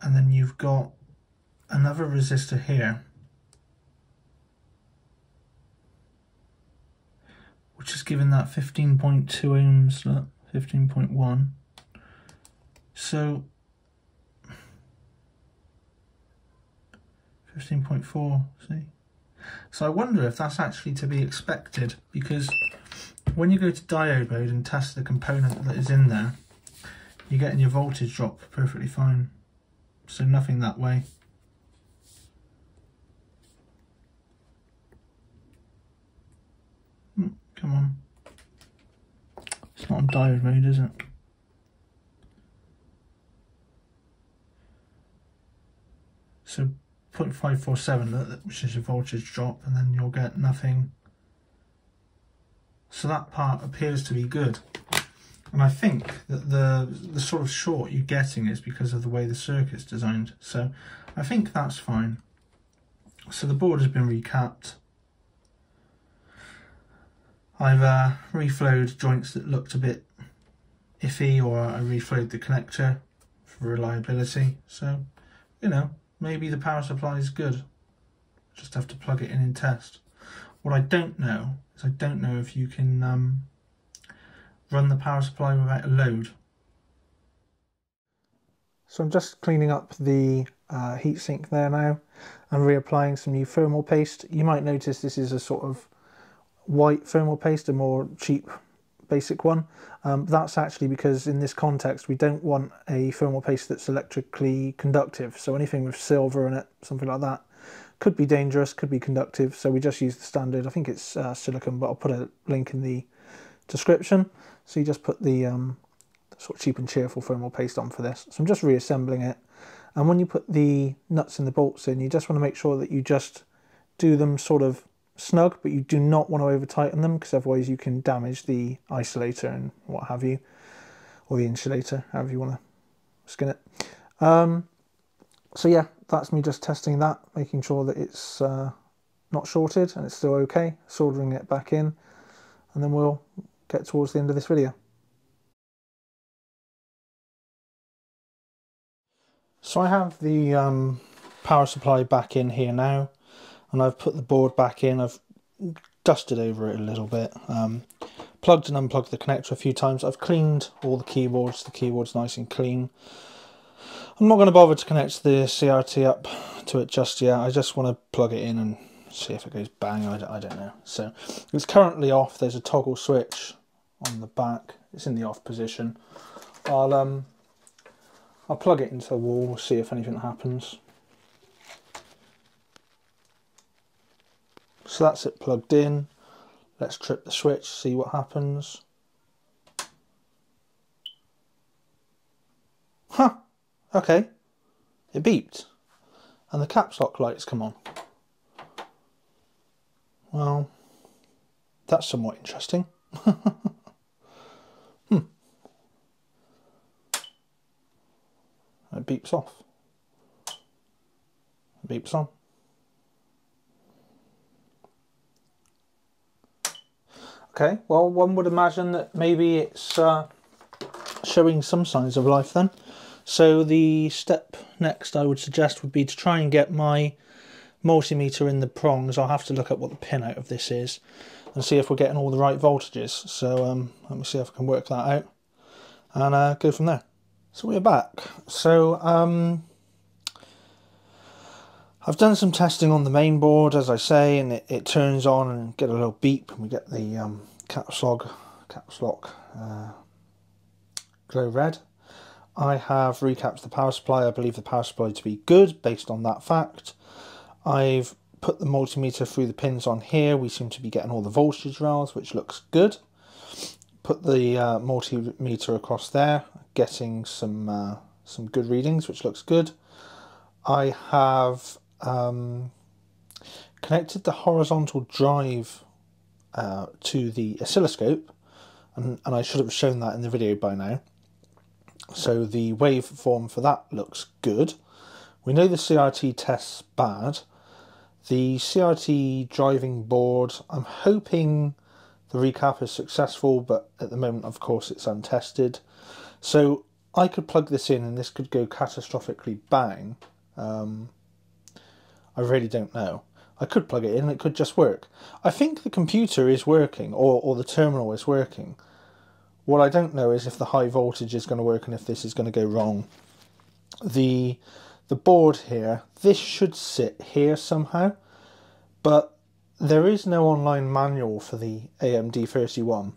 And then you've got another resistor here, which is giving that 15.2 ohms, look, 15.1. So 15.4, see? So I wonder if that's actually to be expected because when you go to diode mode and test the component that is in there, you're getting your voltage drop perfectly fine. So nothing that way. Hmm, come on. It's not on diode mode, is it? So 0.547, which is your voltage drop, and then you'll get nothing so that part appears to be good. And I think that the, the sort of short you're getting is because of the way the circuit's designed. So I think that's fine. So the board has been recapped. I've uh, reflowed joints that looked a bit iffy or I reflowed the connector for reliability. So, you know, maybe the power supply is good. Just have to plug it in and test. What I don't know is I don't know if you can um, run the power supply without a load. So I'm just cleaning up the uh, heatsink there now and reapplying some new thermal paste. You might notice this is a sort of white thermal paste, a more cheap basic one. Um, that's actually because in this context we don't want a thermal paste that's electrically conductive. So anything with silver in it, something like that, could be dangerous, could be conductive, so we just use the standard, I think it's uh, silicon, but I'll put a link in the description. So you just put the um, sort of cheap and cheerful thermal paste on for this. So I'm just reassembling it. And when you put the nuts and the bolts in, you just want to make sure that you just do them sort of snug, but you do not want to over tighten them because otherwise you can damage the isolator and what have you, or the insulator, however you want to skin it. Um, so yeah, that's me just testing that, making sure that it's uh, not shorted and it's still okay, soldering it back in, and then we'll get towards the end of this video. So I have the um, power supply back in here now, and I've put the board back in, I've dusted over it a little bit, um, plugged and unplugged the connector a few times, I've cleaned all the keyboards, the keyboard's nice and clean. I'm not going to bother to connect the CRT up to it just yet. I just want to plug it in and see if it goes bang. I, I don't know. So it's currently off. There's a toggle switch on the back. It's in the off position. I'll um I'll plug it into the wall, see if anything happens. So that's it plugged in. Let's trip the switch, see what happens. Huh. Okay, it beeped and the caps lock lights come on. Well, that's somewhat interesting. hmm. It beeps off. It beeps on. Okay, well, one would imagine that maybe it's uh, showing some signs of life then. So the step next I would suggest would be to try and get my multimeter in the prongs. I'll have to look at what the pin out of this is and see if we're getting all the right voltages. So um, let me see if I can work that out and uh, go from there. So we're back. So um, I've done some testing on the main board, as I say, and it, it turns on and get a little beep, and we get the um, caps lock, caps lock uh, glow red. I have recapped the power supply. I believe the power supply to be good based on that fact. I've put the multimeter through the pins on here. We seem to be getting all the voltage rails, which looks good. Put the uh, multimeter across there, getting some uh, some good readings, which looks good. I have um, connected the horizontal drive uh, to the oscilloscope, and, and I should have shown that in the video by now. So the waveform for that looks good. We know the CRT test's bad. The CRT driving board, I'm hoping the recap is successful, but at the moment, of course, it's untested. So I could plug this in and this could go catastrophically bang. Um, I really don't know. I could plug it in it could just work. I think the computer is working, or, or the terminal is working. What I don't know is if the high voltage is going to work and if this is going to go wrong. The, the board here, this should sit here somehow, but there is no online manual for the AMD31.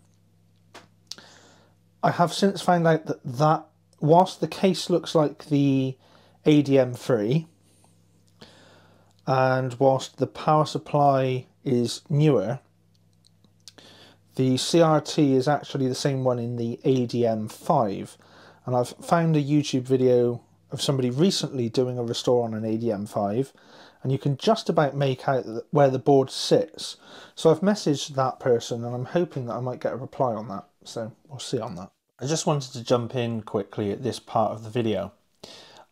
I have since found out that that, whilst the case looks like the ADM3, and whilst the power supply is newer, the CRT is actually the same one in the ADM5 and I've found a YouTube video of somebody recently doing a restore on an ADM5 and you can just about make out where the board sits. So I've messaged that person and I'm hoping that I might get a reply on that. So we'll see on that. I just wanted to jump in quickly at this part of the video.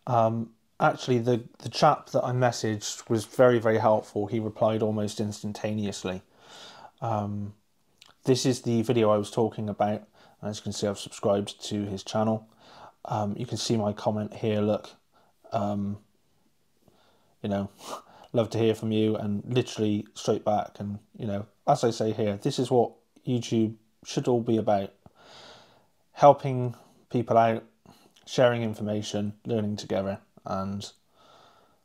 Um, actually, the, the chap that I messaged was very, very helpful. He replied almost instantaneously. Um, this is the video I was talking about. As you can see, I've subscribed to his channel. Um, you can see my comment here. Look, um, you know, love to hear from you, and literally straight back. And you know, as I say here, this is what YouTube should all be about: helping people out, sharing information, learning together, and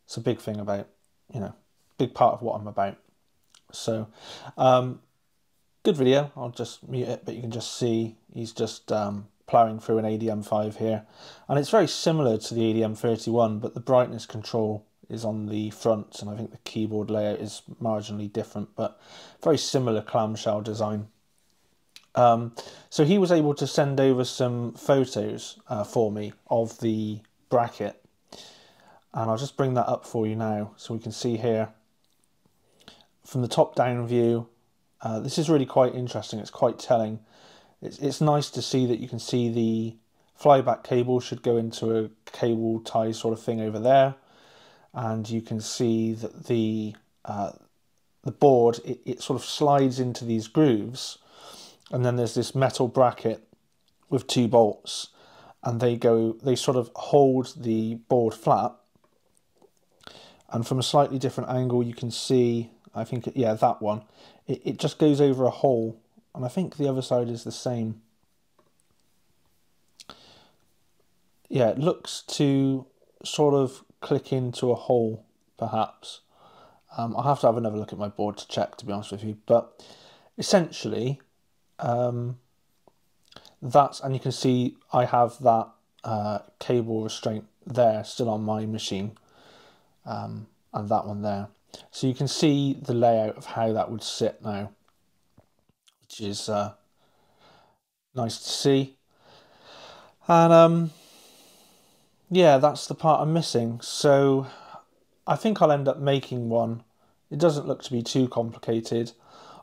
it's a big thing about, you know, big part of what I'm about. So, um, good video. I'll just mute it, but you can just see he's just um, ploughing through an ADM5 here. And it's very similar to the ADM31, but the brightness control is on the front, and I think the keyboard layout is marginally different, but very similar clamshell design. Um, so he was able to send over some photos uh, for me of the bracket, and I'll just bring that up for you now so we can see here from the top down view uh, this is really quite interesting. It's quite telling. It's, it's nice to see that you can see the flyback cable should go into a cable tie sort of thing over there. And you can see that the uh, the board, it, it sort of slides into these grooves. And then there's this metal bracket with two bolts. And they go, they sort of hold the board flat. And from a slightly different angle, you can see, I think, yeah, that one it, it just goes over a hole and I think the other side is the same. Yeah, it looks to sort of click into a hole perhaps. Um, I'll have to have another look at my board to check to be honest with you but essentially um, that's and you can see I have that uh, cable restraint there still on my machine um, and that one there so you can see the layout of how that would sit now, which is uh, nice to see. And um, yeah, that's the part I'm missing. So I think I'll end up making one. It doesn't look to be too complicated.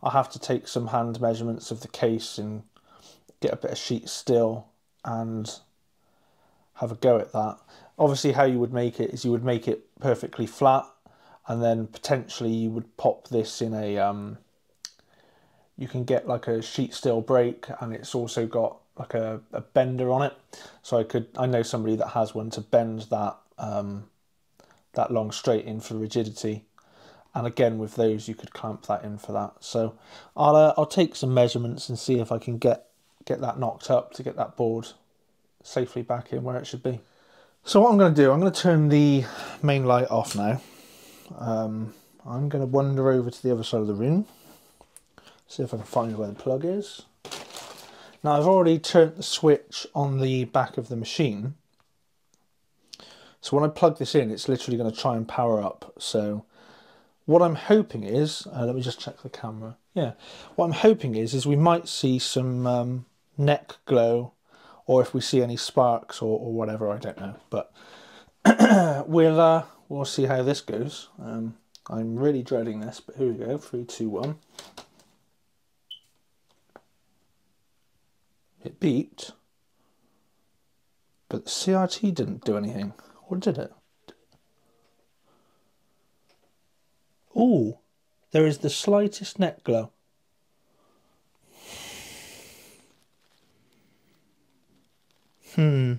I'll have to take some hand measurements of the case and get a bit of sheet steel and have a go at that. Obviously how you would make it is you would make it perfectly flat and then potentially you would pop this in a um, you can get like a sheet steel brake and it's also got like a, a bender on it. So I could, I know somebody that has one to bend that, um, that long straight in for rigidity. And again, with those, you could clamp that in for that. So I'll, uh, I'll take some measurements and see if I can get, get that knocked up to get that board safely back in where it should be. So what I'm going to do, I'm going to turn the main light off now. Um, I'm going to wander over to the other side of the room, see if I can find where the plug is. Now I've already turned the switch on the back of the machine. So when I plug this in, it's literally going to try and power up. So what I'm hoping is, uh, let me just check the camera. Yeah, what I'm hoping is, is we might see some um, neck glow or if we see any sparks or, or whatever, I don't know. But we'll uh, we'll see how this goes. Um, I'm really dreading this, but here we go. Three, two, one. It beeped, but the CRT didn't do anything. Or did it? Oh, there is the slightest neck glow. Hmm.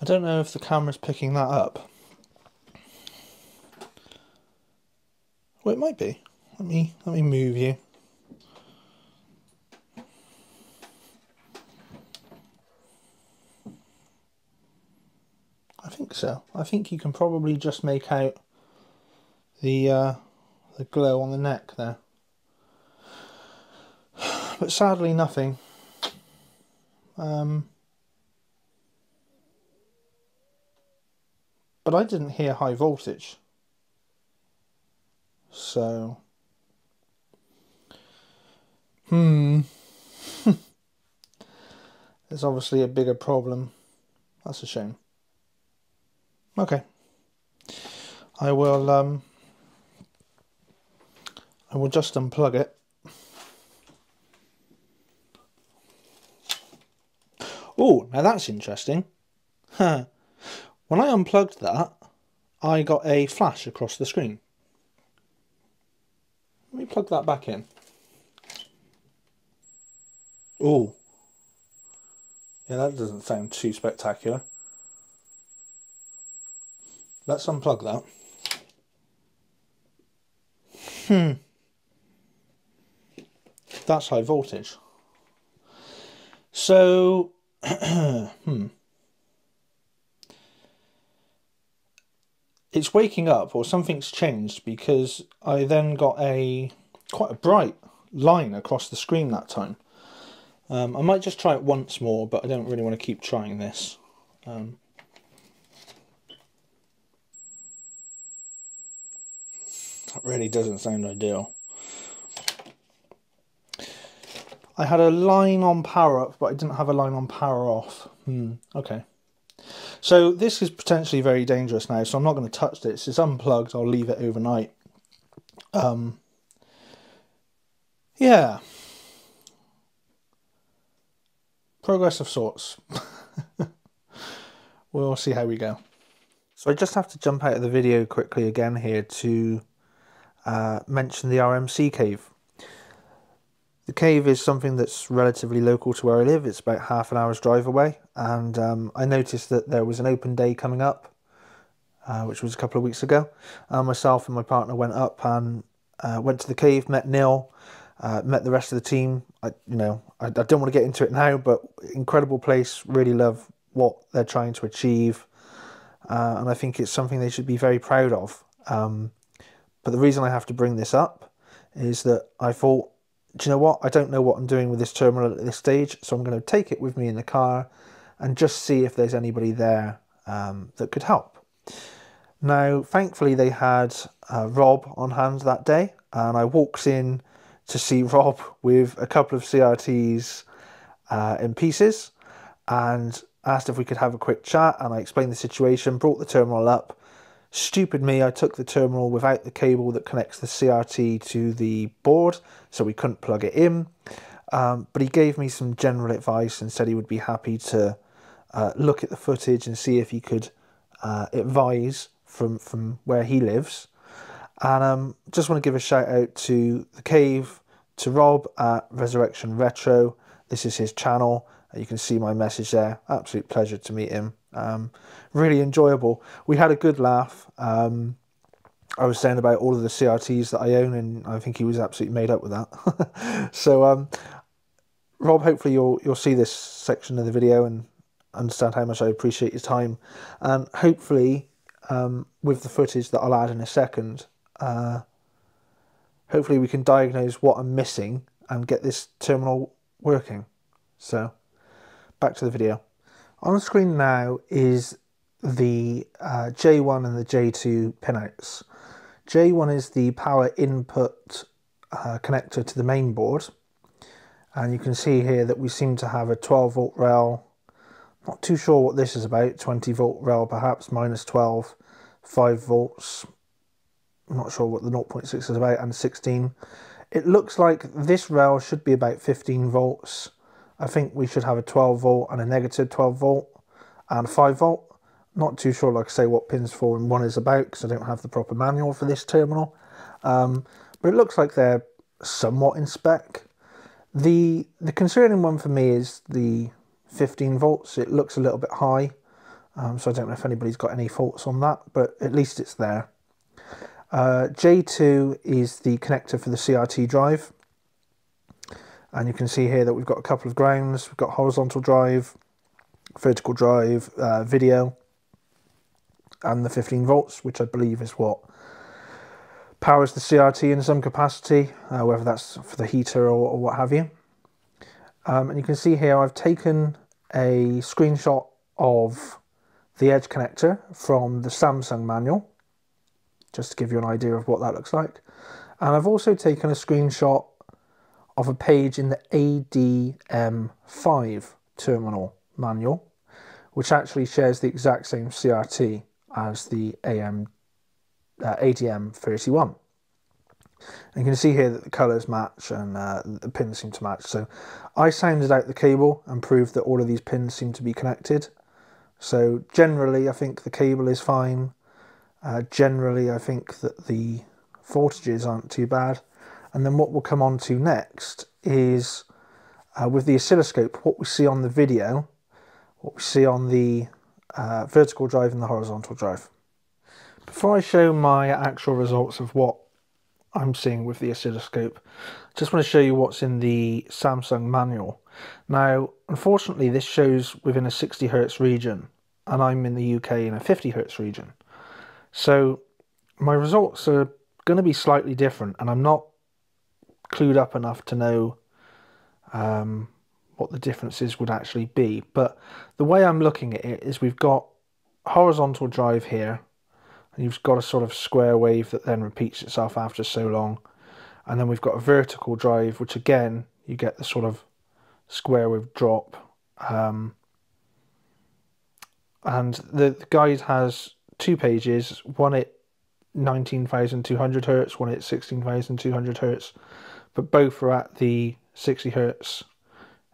I don't know if the camera's picking that up. Well, it might be. Let me let me move you. I think so. I think you can probably just make out the uh, the glow on the neck there. But sadly nothing. Um, but I didn't hear high voltage. So, hmm, there's obviously a bigger problem. That's a shame. Okay. I will um, I will just unplug it. Oh, now that's interesting. When I unplugged that, I got a flash across the screen. Let me plug that back in. Oh. Yeah, that doesn't sound too spectacular. Let's unplug that. Hmm. That's high voltage. So, hmm. It's waking up or something's changed because I then got a quite a bright line across the screen that time. Um, I might just try it once more, but I don't really want to keep trying this. Um, that really doesn't sound ideal. I had a line on power up, but I didn't have a line on power off. Hmm, okay. So this is potentially very dangerous now, so I'm not going to touch this. It's unplugged, I'll leave it overnight. Um, yeah. Progress of sorts. we'll see how we go. So I just have to jump out of the video quickly again here to uh, mention the RMC cave. The cave is something that's relatively local to where I live. It's about half an hour's drive away. And um, I noticed that there was an open day coming up, uh, which was a couple of weeks ago. Uh, myself and my partner went up and uh, went to the cave, met Neil, uh, met the rest of the team. I, you know, I, I don't want to get into it now, but incredible place. Really love what they're trying to achieve. Uh, and I think it's something they should be very proud of. Um, but the reason I have to bring this up is that I thought do you know what? I don't know what I'm doing with this terminal at this stage, so I'm going to take it with me in the car and just see if there's anybody there um, that could help. Now, thankfully, they had uh, Rob on hand that day, and I walked in to see Rob with a couple of CRTs uh, in pieces and asked if we could have a quick chat. And I explained the situation, brought the terminal up, Stupid me, I took the terminal without the cable that connects the CRT to the board, so we couldn't plug it in. Um, but he gave me some general advice and said he would be happy to uh, look at the footage and see if he could uh, advise from, from where he lives. And um, just want to give a shout out to The Cave, to Rob at Resurrection Retro. This is his channel. You can see my message there. Absolute pleasure to meet him. Um, really enjoyable. We had a good laugh. Um, I was saying about all of the CRTs that I own, and I think he was absolutely made up with that. so, um, Rob, hopefully you'll you'll see this section of the video and understand how much I appreciate your time, and hopefully, um, with the footage that I'll add in a second, uh, hopefully we can diagnose what I'm missing and get this terminal working. So, back to the video. On screen now is the uh, J1 and the J2 pinouts. J1 is the power input uh, connector to the main board. And you can see here that we seem to have a 12 volt rail. Not too sure what this is about. 20 volt rail perhaps, minus 12, 5 volts. Not sure what the 0.6 is about, and 16. It looks like this rail should be about 15 volts. I think we should have a 12 volt and a negative 12 volt and a 5 volt. Not too sure, like I say, what pins 4 and 1 is about because I don't have the proper manual for this terminal. Um, but it looks like they're somewhat in spec. The, the concerning one for me is the 15 volts. It looks a little bit high, um, so I don't know if anybody's got any faults on that, but at least it's there. Uh, J2 is the connector for the CRT drive. And you can see here that we've got a couple of grounds. We've got horizontal drive, vertical drive, uh, video and the 15 volts, which I believe is what powers the CRT in some capacity, uh, whether that's for the heater or, or what have you. Um, and you can see here I've taken a screenshot of the edge connector from the Samsung manual, just to give you an idea of what that looks like. And I've also taken a screenshot of a page in the ADM5 terminal manual, which actually shares the exact same CRT as the AM uh, ADM 31. And you can see here that the colours match and uh, the pins seem to match. So I sounded out the cable and proved that all of these pins seem to be connected. So generally I think the cable is fine. Uh, generally I think that the voltages aren't too bad. And then what we'll come on to next is uh, with the oscilloscope, what we see on the video, what we see on the uh, vertical drive and the horizontal drive. Before I show my actual results of what I'm seeing with the oscilloscope, I just want to show you what's in the Samsung manual. Now, unfortunately, this shows within a 60 hertz region, and I'm in the UK in a 50 hertz region. So my results are going to be slightly different, and I'm not clued up enough to know um, what the differences would actually be. But the way I'm looking at it is we've got horizontal drive here, and you've got a sort of square wave that then repeats itself after so long. And then we've got a vertical drive, which again, you get the sort of square wave drop. Um, and the, the guide has two pages, one at 19,200 hertz, one at 16,200 hertz, but both are at the 60 hertz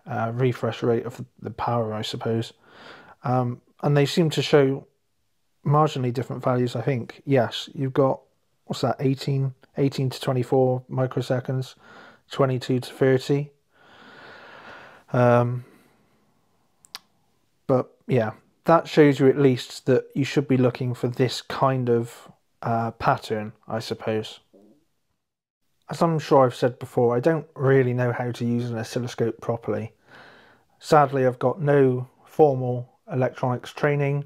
uh, refresh rate of the power, I suppose. Um, and they seem to show marginally different values, I think. Yes, you've got, what's that, 18, 18 to 24 microseconds, 22 to 30. Um, but yeah, that shows you at least that you should be looking for this kind of uh, pattern, I suppose. As I'm sure I've said before, I don't really know how to use an oscilloscope properly. Sadly, I've got no formal electronics training.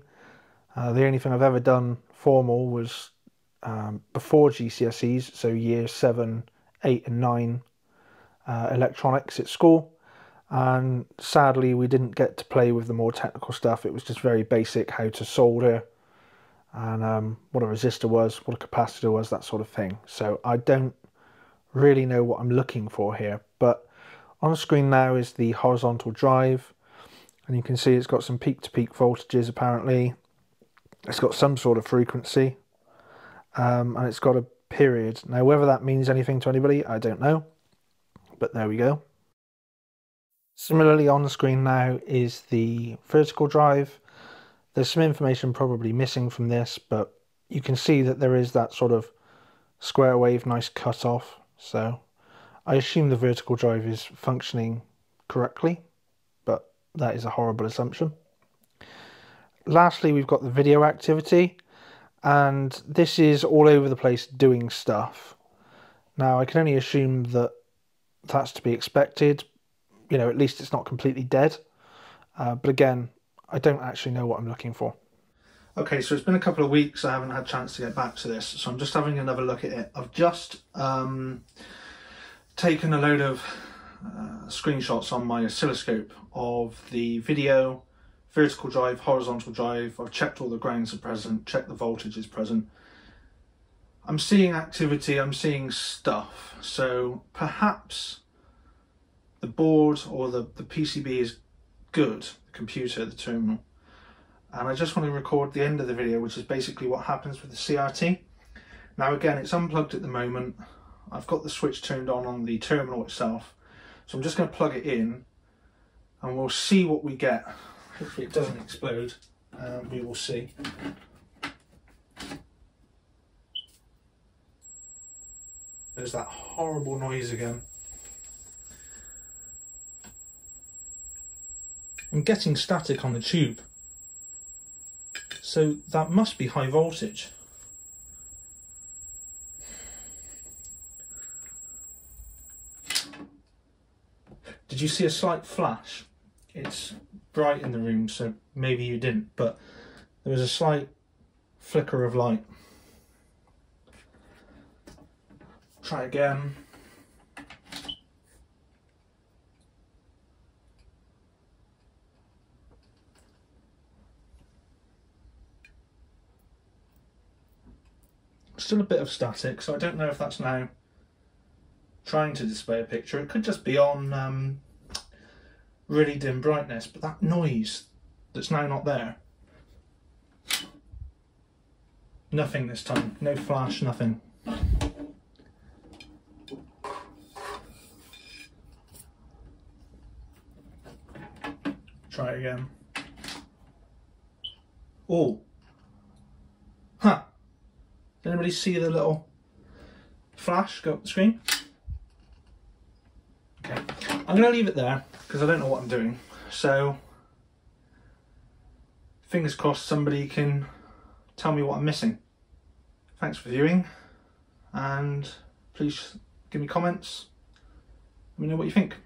Uh, the only thing I've ever done formal was um, before GCSEs, so year 7, 8 and 9 uh, electronics at school. And sadly, we didn't get to play with the more technical stuff. It was just very basic, how to solder and um, what a resistor was, what a capacitor was, that sort of thing. So I don't really know what I'm looking for here, but on screen now is the horizontal drive and you can see it's got some peak-to-peak -peak voltages apparently. It's got some sort of frequency um, and it's got a period. Now whether that means anything to anybody, I don't know, but there we go. Similarly on the screen now is the vertical drive. There's some information probably missing from this, but you can see that there is that sort of square wave, nice cut off. So I assume the vertical drive is functioning correctly, but that is a horrible assumption. Lastly, we've got the video activity, and this is all over the place doing stuff. Now, I can only assume that that's to be expected. You know, at least it's not completely dead. Uh, but again, I don't actually know what I'm looking for. Okay, so it's been a couple of weeks. I haven't had a chance to get back to this, so I'm just having another look at it. I've just um, taken a load of uh, screenshots on my oscilloscope of the video, vertical drive, horizontal drive. I've checked all the grounds are present, checked the voltage is present. I'm seeing activity, I'm seeing stuff. So perhaps the board or the, the PCB is good, the computer, the terminal. And I just want to record the end of the video, which is basically what happens with the CRT. Now again, it's unplugged at the moment. I've got the switch turned on on the terminal itself. So I'm just going to plug it in and we'll see what we get. Hopefully it doesn't explode. Um, we will see. There's that horrible noise again. I'm getting static on the tube. So that must be high voltage. Did you see a slight flash? It's bright in the room, so maybe you didn't, but there was a slight flicker of light. Try again. Still a bit of static, so I don't know if that's now trying to display a picture. It could just be on um, really dim brightness, but that noise that's now not there. Nothing this time, no flash, nothing. Try it again. Oh. Huh. Anybody see the little flash go up the screen? Okay. I'm to leave it there because I don't know what I'm doing. So, fingers crossed somebody can tell me what I'm missing. Thanks for viewing and please give me comments. Let me know what you think.